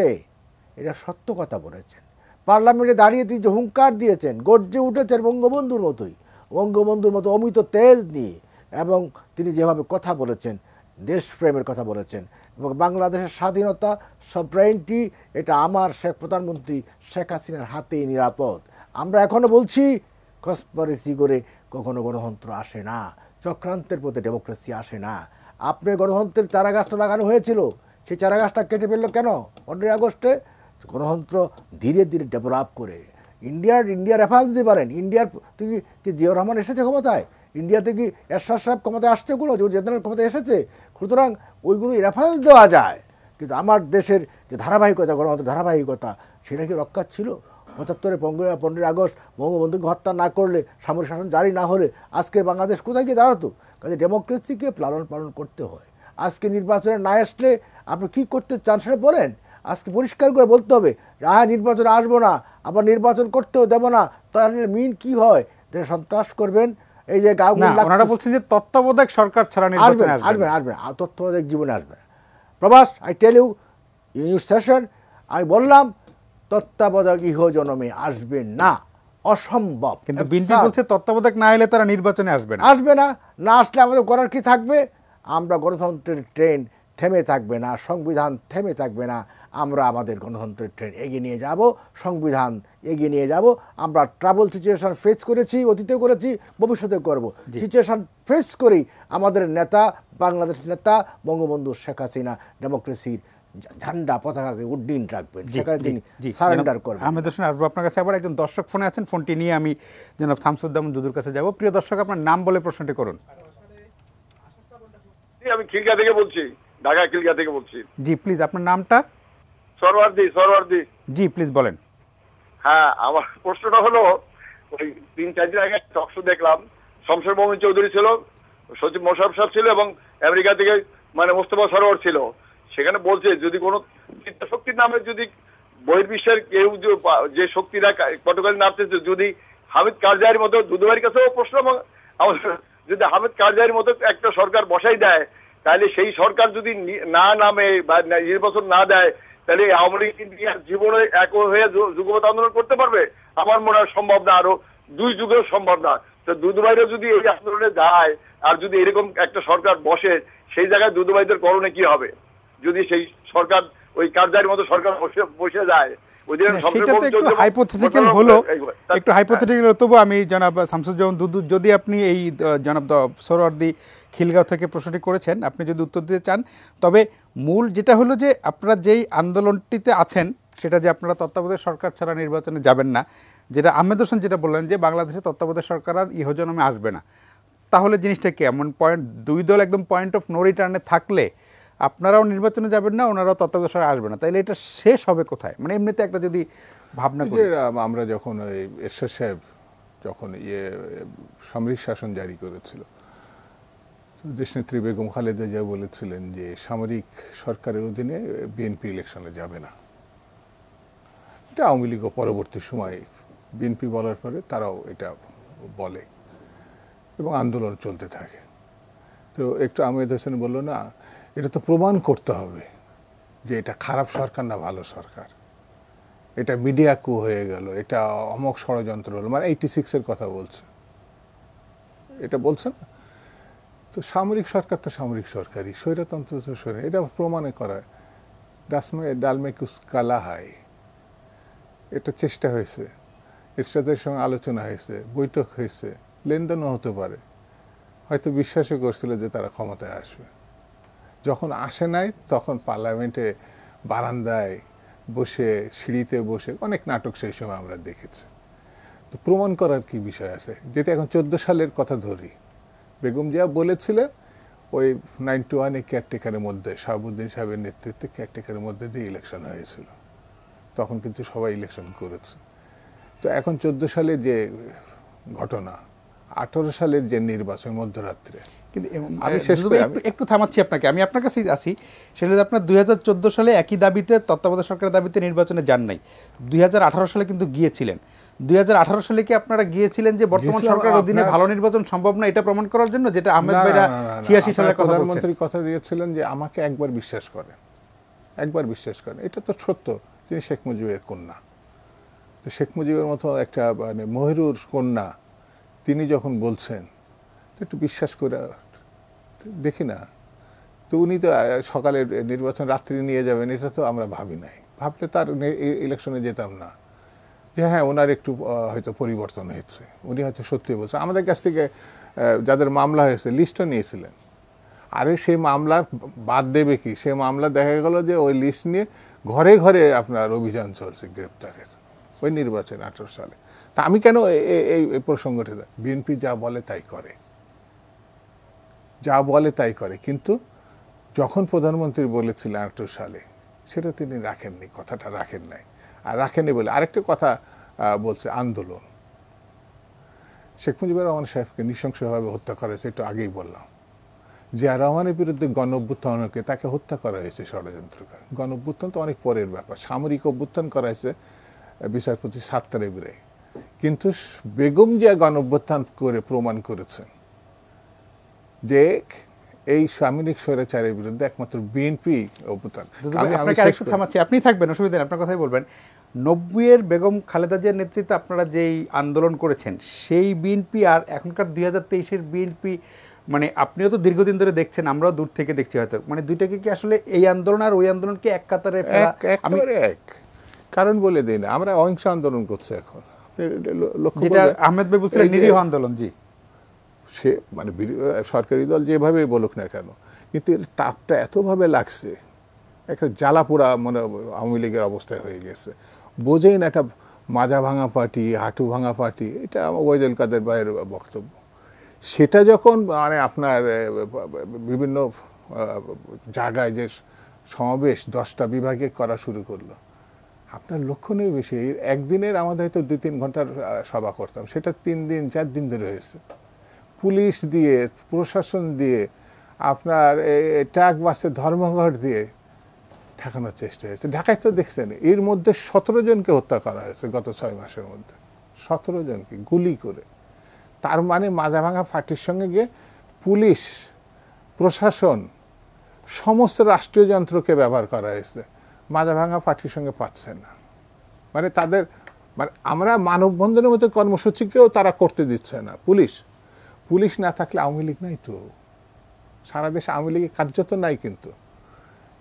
এটা সত্য কথা বলেছেন। পার্লামেন্টে দাঁড়িয়ে তিনি যে হুঙ্কার দিয়েছেন, গর্জে উঠেছেন বঙ্গবন্ধুর মতোই। বঙ্গবন্ধুর মতো অমিত তেজ নিয়ে এবং তিনি যেভাবে কথা বলেছেন, দেশপ্রেমের কথা বলেছেন এবং বাংলাদেশের স্বাধীনতা সপ্রাইনটি এটা আমার শেখ, প্রধানমন্ত্রী শেখ হাসিনার হাতেই নিরাপদ। আমরা এখনও বলছি কসপারেসি করে কখনো গণতন্ত্র আসে না, চক্রান্তের পথে ডেমোক্রেসি আসে না। আপনি গণতন্ত্রের চারা গাছটা লাগানো হয়েছিল, সেই চারা গাছটা কেটে ফেলল কেন? পনেরোই আগস্টে গণতন্ত্র ধীরে ধীরে ডেভেলপ করে। ইন্ডিয়ার ইন্ডিয়া রেফারেন্স দিতে পারেন। ইন্ডিয়ার থেকে কি জিয়াউর রহমান এসেছে ক্ষমতায়? ইন্ডিয়াতে কি এরশাদ সাহেব ক্ষমতায় আসছে যে জেনারেল ক্ষমতায় এসেছে, সুতরাং ওইগুলো রেফারেন্স দেওয়া যায়। কিন্তু আমার দেশের যে ধারাবাহিকতা, গণতন্ত্রের ধারাবাহিকতা, সেটা কি রক্ষা ছিল? পঁচাত্তরে পনেরোই পনেরোই আগস্ট বঙ্গবন্ধুকে হত্যা না করলে সামরিক শাসন জারি না হলে আজকে বাংলাদেশ কোথায় গিয়ে দাঁড়াতো? কাজে ডেমোক্রেসিকে লালন পালন করতে হয়। আজকে নির্বাচনে না আসলে আপনি কী করতে চান সেটা বলেন। আজকে পরিষ্কার করে বলতে হবে হ্যাঁ নির্বাচনে আসব না আবার নির্বাচন করতেও দেবো না তাহলে মিন কি হয়? যে সন্ত্রাস করবেন এই যে গা ওনারা বলছেন যে তত্ত্বাবধায়ক সরকার ছাড়া আসবেন আসবেন। আসবেন তথ্যবাদক জীবনে আসবে না। প্রবাস I tell you news session আমি বললাম তত্ত্বাবধায়ক ইহ জনমে আসবে না। অসম্ভব। কিন্তু বিএনপি বলছে তত্ত্বাবধায়ক না এলে তারা নির্বাচনে আসবে না। আসবে না না আসলে আমাদের করার কি থাকবে? আমরা গণতন্ত্রের ট্রেন থেমে থাকবে না সংবিধান থেমে থাকবে না আমরা আমাদের গণতন্ত্রের ট্রেন এগিয়ে নিয়ে যাব সংবিধান এগিয়ে নিয়ে যাব আমরা ট্রাভেল সিচুয়েশন ফেস করেছি অতীতে করেছি ভবিষ্যতে করব। সিচুয়েশন ফেস করেই আমাদের নেতা বাংলাদেশ নেতা বঙ্গবন্ধু শেখ হাসিনা ডেমোক্রেসির ঝান্ডা পতাকাকে উড্ডীন রাখবেন সেখানে তিনি সারেন্ডার করবেন। আহমেদ হোসেন আসব আপনার কাছে আবার একজন দর্শক ফোনে আছেন ফোনটি নিয়ে আমি জনাব শামসুদ্দাম দুদুর কাছে যাব। প্রিয় দর্শক আপনার নাম বলে প্রশ্নটি করুন। আমি খিলগা থেকে বলছি ঢাকা খিলগা থেকে বলছি। জি প্লিজ আপনার নামটা? সরওয়ার্দি সরওয়ার্দি। জি প্লিজ বলেন। হ্যাঁ আমার প্রশ্নটা হলো ওই তিন চার দিন আগে টকশো দেখলাম শমশের মোমিন চৌধুরী ছিল সচিব মোশারফ সাহেব ছিল এবং আমেরিকা থেকে মানে মোস্তফা সরোয়ার ছিল। সেখানে বলছে, যদি কোনো শক্তির নামে যদি বহির্বিশ্বের কেউ যে- শক্তিরা কটকালি নামতেছে যদি হামিদ কারজাইয়ের মতো দুদুবাইয়ের কাছেও প্রশ্ন আমাদের যদি হামিদ কারজাইয়ের মতো একটা সরকার বসাই দেয়, তাহলে সেই সরকার যদি নি- নামে বা নির্বাচন না দেয়, তাহলে আওয়ামী লীগ জীবনে এক হয়ে যু- যুগপৎ আন্দোলন করতে পারবে? আমার মনে হয় সম্ভব না, আরও দুই যুগেও সম্ভব না। তো দুদুবাইরা যদি এই আন্দোলনে যায়, আর যদি এরকম একটা সরকার বসে, সেই জায়গায় দুদুবাইদের করণে কি হবে? যদি সেই সরকার ওই কার্যায়ের মতো সরকার বসে বসে যায় হাইপোথেটিক্যাল হলো। একটু হাইপোথেটিক্যাল তবু আমি জনাব শামসুজ্জামান দুদু যদি আপনি এই জনাব দ- খিলগাঁও থেকে প্রশ্নটি করেছেন আপনি যদি উত্তর দিতে চান। তবে মূল যেটা হলো যে আপনারা যেই আন্দোলনটিতে আছেন সেটা যে আপনারা তত্ত্বাবধায়ক সরকার ছাড়া নির্বাচনে যাবেন না যেটা আহমেদ হোসেন যেটা বললেন যে বাংলাদেশে তত্ত্বাবধায়ক সরকার আর ইহজনমে আসবে না। তাহলে জিনিসটা কি? এমন পয়েন্ট দুই দল একদম পয়েন্ট অফ নো রিটার্নে থাকলে আপনারাও নির্বাচনে যাবেন না ওনারাও তত্ত্বাবধায়ক আসবে না। তাইলে এটা শেষ হবে কোথায়? মানে এমনিতে একটা যদি ভাবনা করি। আমরা যখন ওই এরশাদ সাহেব যখন ইয়ে সামরিক শাসন জারি করেছিল দেশনেত্রী বেগম খালেদা জিয়া বলেছিলেন যে সামরিক সরকারের অধীনে বিএনপি ইলেকশনে যাবে না। এটা আওয়ামী লীগও পরবর্তী সময়ে বিএনপি বলার পরে তারাও এটা বলে এবং আন্দোলন চলতে থাকে। তো একটু আহমেদ হোসেন বলল না এটা তো প্রমাণ করতে হবে যে এটা খারাপ সরকার না ভালো সরকার। এটা মিডিয়া কু হয়ে গেল, এটা অমক ষড়যন্ত্র হলো মানে এইটি সিক্সের কথা বলছে। এটা বলছে না? তো সামরিক সরকার তো সামরিক সরকারই, স্বৈরতন্ত্র তো স্বৈর, এটা প্রমাণে করা। ডাসমে ডালমে কালা হায় এটা চেষ্টা হয়েছে। এরশাদের সঙ্গে আলোচনা হয়েছে, বৈঠক হয়েছে, লেনদেনও হতে পারে। হয়তো বিশ্বাসও করছিল যে তারা ক্ষমতায় আসবে। যখন আসে নাই, তখন পার্লামেন্টে বারান্দায় বসে, সিঁড়িতে বসে অনেক নাটক সেই সময় আমরা দেখেছি। তো প্রমাণ করার কি বিষয় আছে? যেটা এখন চোদ্দ সালের কথা ধরি। বেগম জিয়া বলেছিলেন, ওই নাইনটি ওয়ানে কেয়ারটেকারের মধ্যে, শাহাবুদ্দিন সাহেবের নেতৃত্বে কেয়ারটেকারের মধ্যে দিয়ে ইলেকশন হয়েছিল। তখন কিন্তু সবাই ইলেকশন করেছে। তো এখন চোদ্দ সালে যে ঘটনা, আঠারো সালের যে নির্বাচন মধ্যরাত্রে কিন্তু আমি শেষ একটু থামাচ্ছি আপনাকে। আমি আপনার কাছেই আসি সেটা আপনার দুই হাজার চোদ্দ সালে একই দাবিতে তত্ত্বাবধায়ক সরকারের দাবিতে নির্বাচনে যান নাই। দুই হাজার আঠারো সালে কিন্তু গিয়েছিলেন। দুই সালে কি আপনারা গিয়েছিলেন যে বর্তমান সরকারের অধীনে ভালো নির্বাচন সম্ভব না এটা প্রমাণ করার জন্য? যেটা আহমেদ ভাইরা ছিয়াশি আপনার সালের কথা প্রধানমন্ত্রী কথা দিয়েছিলেন যে আমাকে একবার বিশ্বাস করেন একবার বিশ্বাস করেন এটা তো সত্য তিনি শেখ মুজিবের কন্যা। তো শেখ মুজিবের মতো একটা মানে মহিরুর কন্যা তিনি যখন বলছেন তো একটু বিশ্বাস করে দেখি না। তো উনি তো সকালে নির্বাচন রাত্রি নিয়ে যাবেন, এটা তো আমরা ভাবি নাই। ভাবলে তার ইলেকশনে যেতাম না। যে হ্যাঁ ওনার একটু হয়তো পরিবর্তন হয়েছে। উনি হয়তো সত্যি বলছেন আমাদের কাছ থেকে যাদের মামলা হয়েছে লিস্টও নিয়েছিলেন। আরে সেই মামলা বাদ দেবে কি? সে মামলা দেখা গেল যে ওই লিস্ট নিয়ে ঘরে ঘরে আপনার অভিযান চলছে গ্রেপ্তারের, ওই নির্বাচন আঠারো সালে। তা আমি কেন এই প্রসঙ্গটি, বিএনপি যা বলে তাই করে। যা বলে তাই করে। কিন্তু যখন প্রধানমন্ত্রী বলেছিলেন আঠারো সালে, সেটা তিনি রাখেননি, কথাটা রাখেন নাই। আর রাখেননি বলে আরেকটা কথা বলছে, আন্দোলন। শেখ মুজিবুর রহমান সাহেবকে নৃশংসভাবে হত্যা করা হয়েছে, একটু আগেই বললাম। জিয়া রহমানের বিরুদ্ধে গণ অভ্যুত্থানকে তাকে হত্যা করা হয়েছে ষড়যন্ত্রকার। গণ অভ্যুত্থান তো অনেক পরের ব্যাপার। সামরিক অভ্যুত্থান করা হয়েছে বিচারপতি সাত্তারেবরে কিন্তু বেগম জিয়া গণ অভ্যুত্থান করে প্রমাণ করেছেন। যে এই সামরিক স্বৈরাচারের বিরুদ্ধে একমাত্র বিএনপি আমি আপনাকে আরেকটু থামাচ্ছি। আপনি থাকবেন অসুবিধা নেই আপনার কথাই বলবেন। নব্বইয়ের বেগম খালেদা জিয়ার নেতৃত্বে আপনারা যেই আন্দোলন করেছেন সেই বিএনপি আর এখনকার দুই হাজার তেইশের বিএনপি মানে আপনিও তো দীর্ঘদিন ধরে দেখছেন আমরাও দূর থেকে দেখছি হয়তো। মানে দুইটাকে কি আসলে এই আন্দোলন আর ওই আন্দোলনকে এক কাতারে এক আমি এক। কারণ বলে দিই না আমরা অহিংসা আন্দোলন করছি এখন। যেটা আহমেদ ভাই বলছিলেন নিরীহ আন্দোলন জি। সে মানে সরকারি দল যেভাবে বলুক না কেন, কিন্তু এর তাপটা এতভাবে লাগছে, একটা জ্বালা পোড়া মানে আওয়ামী লীগের অবস্থায় হয়ে গেছে। বোঝেই না একটা মাজা ভাঙা পার্টি, হাঁটু ভাঙা পার্টি, এটা ওয়াইদুল কাদের ভাইয়ের বক্তব্য। সেটা যখন মানে আপনার বিভিন্ন জায়গায় যে সমাবেশ দশটা বিভাগে করা শুরু করল, আপনার লক্ষ্য নেই বেশি। একদিনের আমাদের হয়তো দুই তিন ঘণ্টার সভা করতাম, সেটা তিন দিন, চার দিন ধরে হয়েছে। পুলিশ দিয়ে, প্রশাসন দিয়ে, আপনার ট্রাক বাসে ধর্মঘট দিয়ে ঠেকানোর চেষ্টা হয়েছে। ঢাকায় তো দেখছেন, এর মধ্যে সতেরো জনকে হত্যা করা হয়েছে গত ছয় মাসের মধ্যে। সতেরো জনকে গুলি করে। তার মানে মাজা ভাঙা পার্টির সঙ্গে গিয়ে পুলিশ, প্রশাসন, সমস্ত রাষ্ট্রীয় যন্ত্রকে ব্যবহার করা হয়েছে। মাজা ভাঙা পার্টির সঙ্গে পাচ্ছে না। মানে তাদের মানে আমরা মানববন্ধনের মতো কর্মসূচিকেও তারা করতে দিচ্ছে না। পুলিশ পুলিশ না থাকলে আওয়ামী লীগ নাই তো? সারা দেশে আওয়ামী লীগের কার্যত নাই কিন্তু।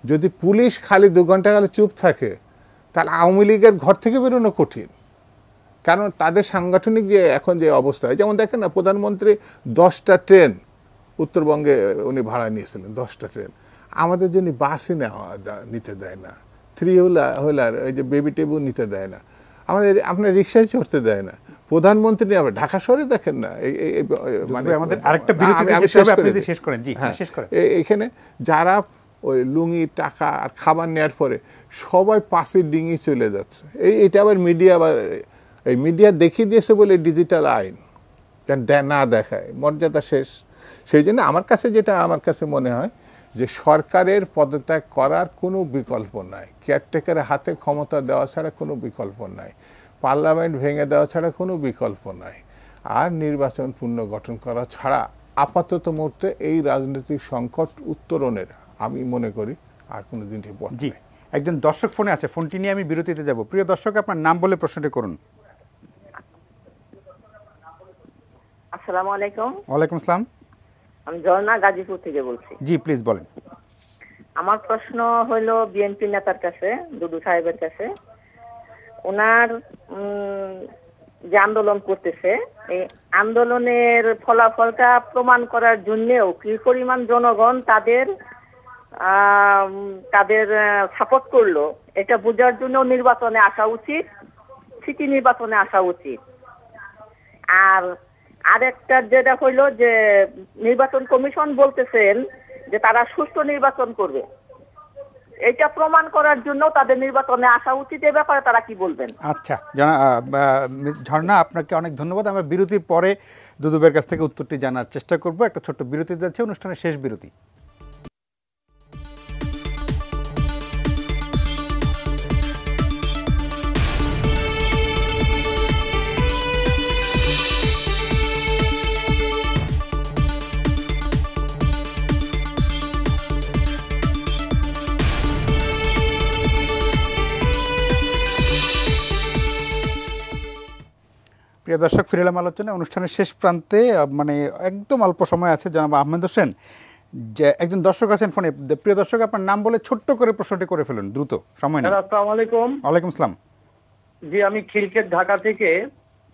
যদি পুলিশ খালি দু ঘণ্টা গেলে চুপ থাকে, তাহলে আওয়ামী লীগের ঘর থেকে বেরোনো কঠিন। কারণ তাদের সাংগঠনিক যে এখন যে অবস্থা হয় যেমন দেখেন না, প্রধানমন্ত্রী দশটা ট্রেন উত্তরবঙ্গে উনি ভাড়া নিয়েছিলেন, দশটা ট্রেন। আমাদের জন্য বাসই নেওয়া নিতে দেয় না। থ্রি হুইলার হুইলার ওই যে বেবি টেবু নিতে দেয় না। আমাদের, আপনার রিক্সায় চড়তে দেয় না। প্রধানমন্ত্রী আবার ঢাকা শহরে দেখেন না মানে আমাদের আরেকটা আপনি। শেষ করেন, জি, হ্যাঁ, শেষ করেন। এখানে যারা ওই লুঙ্গি টাকা আর খাবার নেওয়ার পরে সবাই পাশে ডিঙি চলে যাচ্ছে। এই এটা আবার মিডিয়া আবার এই মিডিয়া দেখিয়ে দিয়েছে বলে ডিজিটাল আইন। না দেখায় মর্যাদা শেষ। সেই জন্য আমার কাছে যেটা আমার কাছে মনে হয় যে সরকারের পদত্যাগ করার কোনো বিকল্প নাই। কেয়ারটেকারের হাতে ক্ষমতা দেওয়া ছাড়া কোনো বিকল্প নাই। পার্লামেন্ট ভেঙে দেওয়া ছাড়া কোনো বিকল্প নাই। আর নির্বাচন পুনর্গঠন করা ছাড়া আপাতত মুহূর্তে এই রাজনৈতিক সংকট উত্তরণের আমি মনে করি আর কোনো দিনটি জি একজন দর্শক ফোনে আছে ফোনটি নিয়ে আমি বিরতিতে যাব। প্রিয় দর্শক আপনার নাম বলে প্রশ্নটি করুন। আসসালামু আলাইকুম। ওয়ালাইকুম আসসালাম। আমি ঝর্ণা গাজীপুর থেকে বলছি। জি প্লিজ বলেন। আমার প্রশ্ন হলো বিএনপি নেতার কাছে দুদু সাহেবের কাছে। ওনার যে আন্দোলন করতেছে, এই আন্দোলনের ফলাফলটা প্রমাণ করার জন্যেও কি পরিমাণ জনগণ তাদের তাদের সাপোর্ট করল, এটা বোঝার জন্য নির্বাচনে আসা উচিত, সিটি নির্বাচনে আসা উচিত। আর আরেকটা যেটা হইল যে, নির্বাচন কমিশন বলতেছেন যে তারা সুষ্ঠু নির্বাচন করবে। এটা প্রমাণ করার জন্য তাদের নির্বাচনে আসা উচিত। এ ব্যাপারে তারা কি বলবেন? আচ্ছা জানা ঝর্ণা, আপনাকে অনেক ধন্যবাদ। আমরা বিরতির পরে দুদুবের কাছ থেকে উত্তরটি জানার চেষ্টা করব। একটা ছোট্ট বিরতি যাচ্ছে, অনুষ্ঠানের শেষ বিরতি। প্রিয় দর্শক ফিরে এলাম আলোচনা অনুষ্ঠানের শেষ প্রান্তে মানে একদম অল্প সময় আছে জনাব আহমেদ হোসেন। যে একজন দর্শক আছেন ফোনে। প্রিয় দর্শক আপনার নাম বলে ছোট্ট করে প্রশ্নটি করে ফেলুন দ্রুত সময় নেই। আসসালামু আলাইকুম। ওয়ালাইকুম আসসালাম। জি আমি খিলকেট ঢাকা থেকে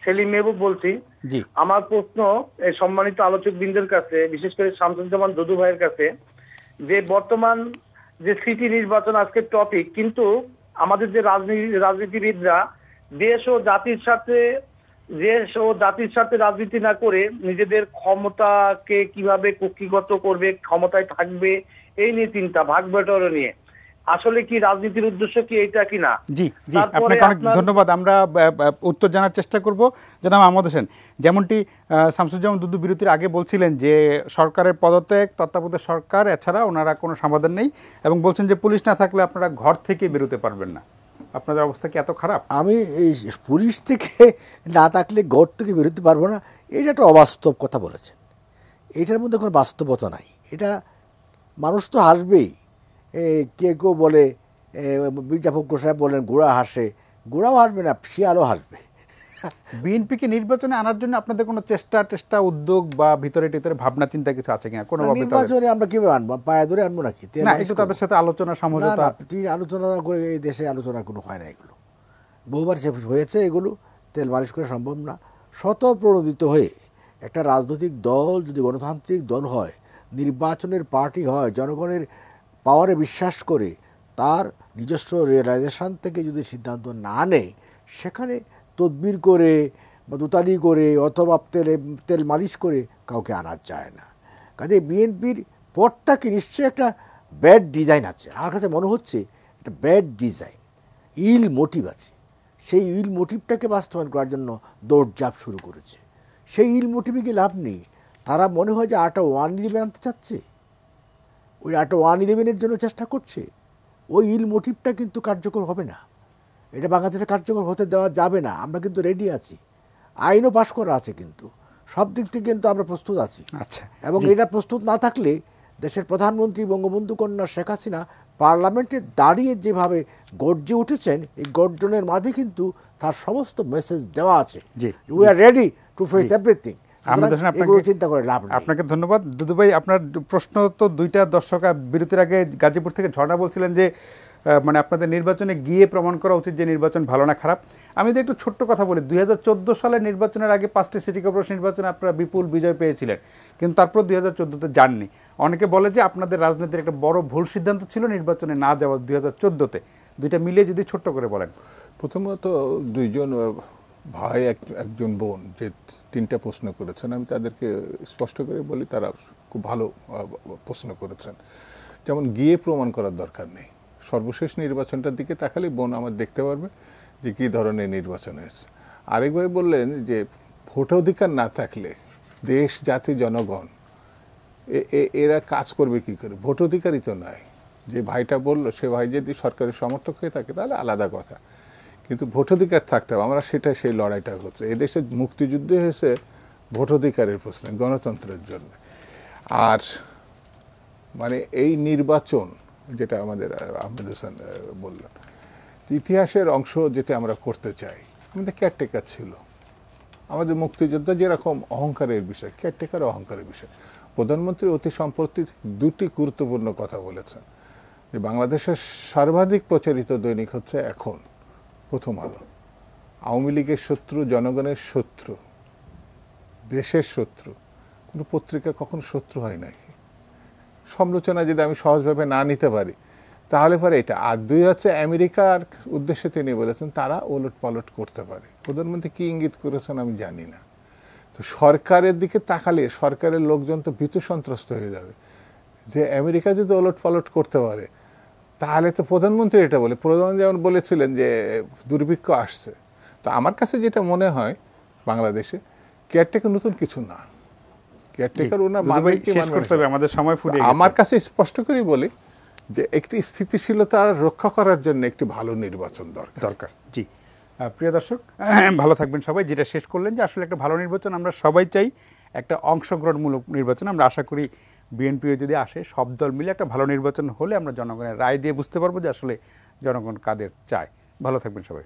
সেলিম মেহবুব বলছি। জি। আমার প্রশ্ন এই সম্মানিত আলোচক বৃন্দের কাছে বিশেষ করে শামসুজ্জামান দদু ভাইয়ের কাছে যে বর্তমান যে সিটি নির্বাচন আজকের টপিক কিন্তু আমাদের যে রাজনীতি রাজনীতিবিদরা দেশ ও জাতির সাথে দেশ ও জাতির সাথে রাজনীতি না করে নিজেদের ক্ষমতাকে কীভাবে কুক্ষিগত করবে ক্ষমতায় থাকবে এই নিয়ে চিন্তা ভাগ বাটোয়ারা নিয়ে। আসলে কি রাজনীতির উদ্দেশ্য কি এইটা কিনা জি জি আপনাকে অনেক ধন্যবাদ। আমরা উত্তর জানার চেষ্টা করব। জনাব আহমদ হোসেন যেমনটি আহ, শামসুজ্জামান দুদু বিরতির আগে বলছিলেন যে সরকারের পদত্যাগ তত্ত্বাবধায়ক সরকার এছাড়া ওনারা কোনো সমাধান নেই এবং বলছেন যে পুলিশ না থাকলে আপনারা ঘর থেকে বেরোতে পারবেন না। আপনাদের অবস্থা কি এত খারাপ? আমি এই পুলিশ থেকে না থাকলে গড় থেকে বেরোতে পারব না এটা একটা অবাস্তব কথা বলেছেন। এটার মধ্যে কোনো বাস্তবতা নাই। এটা মানুষ তো হাসবেই। কে কেউ বলে এ, মির্জা সাহেব বলেন গোড়া হাসে। গোড়াও হাসবে না শিয়ালও হাসবে। বিএনপিকে নির্বাচনে আনার জন্য আপনাদের কোনো চেষ্টা টেষ্টা উদ্যোগ বা ভিতরে টিতরে ভাবনা চিন্তা কিছু আছে কিনা? কোনো নির্বাচনে আমরা কীভাবে আনব? পায়ে ধরে আনব নাকি? না একটু তাদের সাথে আলোচনা সমঝোতা। আলোচনা করে এই দেশে আলোচনা কোনো হয় না এগুলো। বহুবার সে হয়েছে এগুলো তেল মালিশ করা সম্ভব না। শত প্রণোদিত হয়ে একটা রাজনৈতিক দল যদি গণতান্ত্রিক দল হয় নির্বাচনের পার্টি হয় জনগণের পাওয়ারে বিশ্বাস করে তার নিজস্ব রিয়েলাইজেশন থেকে যদি সিদ্ধান্ত না নেয় সেখানে তদবির করে বা দুতালি করে অথবা তেলে, তেল মালিশ করে কাউকে আনা যায় না। কাজে বিএনপির পথটা কি নিশ্চয়ই একটা ব্যাড ডিজাইন আছে? আমার কাছে মনে হচ্ছে একটা ব্যাড ডিজাইন ইল মোটিভ আছে। সেই ইল মোটিভটাকে বাস্তবায়ন করার জন্য দৌড়ঝাঁপ শুরু করেছে। সেই ইল মোটিভে কি লাভ নেই। তারা মনে হয় যে আটা ওয়ান ইলেভেন আনতে চাচ্ছে। ওই আটা ওয়ান ইলেভেনের জন্য চেষ্টা করছে। ওই ইল মোটিভটা কিন্তু কার্যকর হবে না। এটা বাংলাদেশে কার্যকর হতে দেওয়া যাবে না আমরা কিন্তু রেডি আছি। আইনও পাশ করা আছে কিন্তু। সব দিক থেকে কিন্তু আমরা প্রস্তুত আছি। আচ্ছা। এবং এটা প্রস্তুত না থাকলে দেশের প্রধানমন্ত্রী বঙ্গবন্ধু কন্যা শেখ হাসিনা পার্লামেন্টে দাঁড়িয়ে যেভাবে গর্জে উঠেছেন এই গর্জনের মাঝে কিন্তু তার সমস্ত মেসেজ দেওয়া আছে। We are ready to face everything আপনাকে চিন্তা করে লাভ আপনাকে ধন্যবাদ। দুদু ভাই আপনার প্রশ্ন তো দুইটা দর্শক বিরতির আগে গাজীপুর থেকে ঝর্ণা বলছিলেন যে মানে আপনাদের নির্বাচনে গিয়ে প্রমাণ করা উচিত যে নির্বাচন ভালো না খারাপ। আমি যদি একটু ছোট্ট কথা বলি, দুই সালের নির্বাচনের আগে পাঁচটি সিটি কর্পোরেশন নির্বাচনে আপনারা বিপুল বিজয় পেয়েছিলেন। কিন্তু তারপর দুই হাজার চোদ্দোতে যাননি। অনেকে বলে যে আপনাদের রাজনীতির একটা বড় ভুল সিদ্ধান্ত ছিল নির্বাচনে না যাওয়া দুই হাজার চোদ্দোতে। দুইটা মিলিয়ে যদি ছোট্ট করে বলেন। প্রথমত দুইজন ভাই, এক- একজন বোন যে তিনটা প্রশ্ন করেছেন, আমি তাদেরকে স্পষ্ট করে বলি, তারা খুব ভালো প্রশ্ন করেছেন। যেমন গিয়ে প্রমাণ করার দরকার নেই। সর্বশেষ নির্বাচনটার দিকে তাকালে বোন আমার দেখতে পারবে যে কী ধরনের নির্বাচন হয়েছে। আরেক ভাই বললেন যে ভোটাধিকার না থাকলে দেশ, জাতি, জনগণ এরা কাজ করবে কি করে? ভোট অধিকারই তো নয় যে ভাইটা বলল, সে ভাই যদি সরকারের সমর্থক হয়ে থাকে তাহলে আলাদা কথা। কিন্তু ভোটাধিকার থাকতে হবে। আমরা সেটা সেই লড়াইটা করছি। এদেশে মুক্তিযুদ্ধ হয়েছে ভোটাধিকারের প্রশ্নে, গণতন্ত্রের জন্য। আর মানে এই নির্বাচন যেটা আমাদের আহ, আহমেদ হোসেন বললেন। ইতিহাসের অংশ যেটা আমরা করতে চাই আমাদের কেয়ারটেকার ছিল। আমাদের মুক্তিযোদ্ধা যেরকম অহংকারের বিষয় কেয়ারটেকার অহংকারের বিষয়। প্রধানমন্ত্রী অতি সম্প্রতি দুটি গুরুত্বপূর্ণ কথা বলেছেন যে বাংলাদেশের সর্বাধিক প্রচারিত দৈনিক হচ্ছে এখন প্রথম আলো। আওয়ামী লীগের শত্রু জনগণের শত্রু দেশের শত্রু। কোনো পত্রিকা কখনো শত্রু হয় নাকি সমালোচনা যদি আমি সহজভাবে না নিতে পারি, তাহলে পরে এটা। আর দুই হচ্ছে আমেরিকার উদ্দেশ্যে তিনি বলেছেন তারা ওলট পালট করতে পারে। প্রধানমন্ত্রী কি ইঙ্গিত করেছেন আমি জানি না। তো সরকারের দিকে তাকালে সরকারের লোকজন তো ভীতু সন্ত্রস্ত হয়ে যাবে। যে আমেরিকা যদি ওলট পালট করতে পারে, তাহলে তো প্রধানমন্ত্রী এটা বলে। প্রধানমন্ত্রী যেমন বলেছিলেন যে দুর্ভিক্ষ আসছে। তো আমার কাছে যেটা মনে হয় বাংলাদেশে কেয়ারটেকার নতুন কিছু না। কেয়ারটেকার ওনার শেষ করতে হবে আমাদের সময় ফুরিয়ে আমার কাছে স্পষ্ট করেই বলি যে একটি স্থিতিশীলতা রক্ষা করার জন্য একটি ভালো নির্বাচন দরকার। দরকার জি। প্রিয় দর্শক ভালো থাকবেন সবাই। যেটা শেষ করলেন যে আসলে একটা ভালো নির্বাচন আমরা সবাই চাই একটা অংশগ্রহণমূলক নির্বাচন। আমরা আশা করি বিএনপিও যদি আসে সব দল মিলে একটা ভালো নির্বাচন হলে আমরা জনগণের রায় দিয়ে বুঝতে পারব যে আসলে জনগণ কাদের চায়। ভালো থাকবেন সবাই।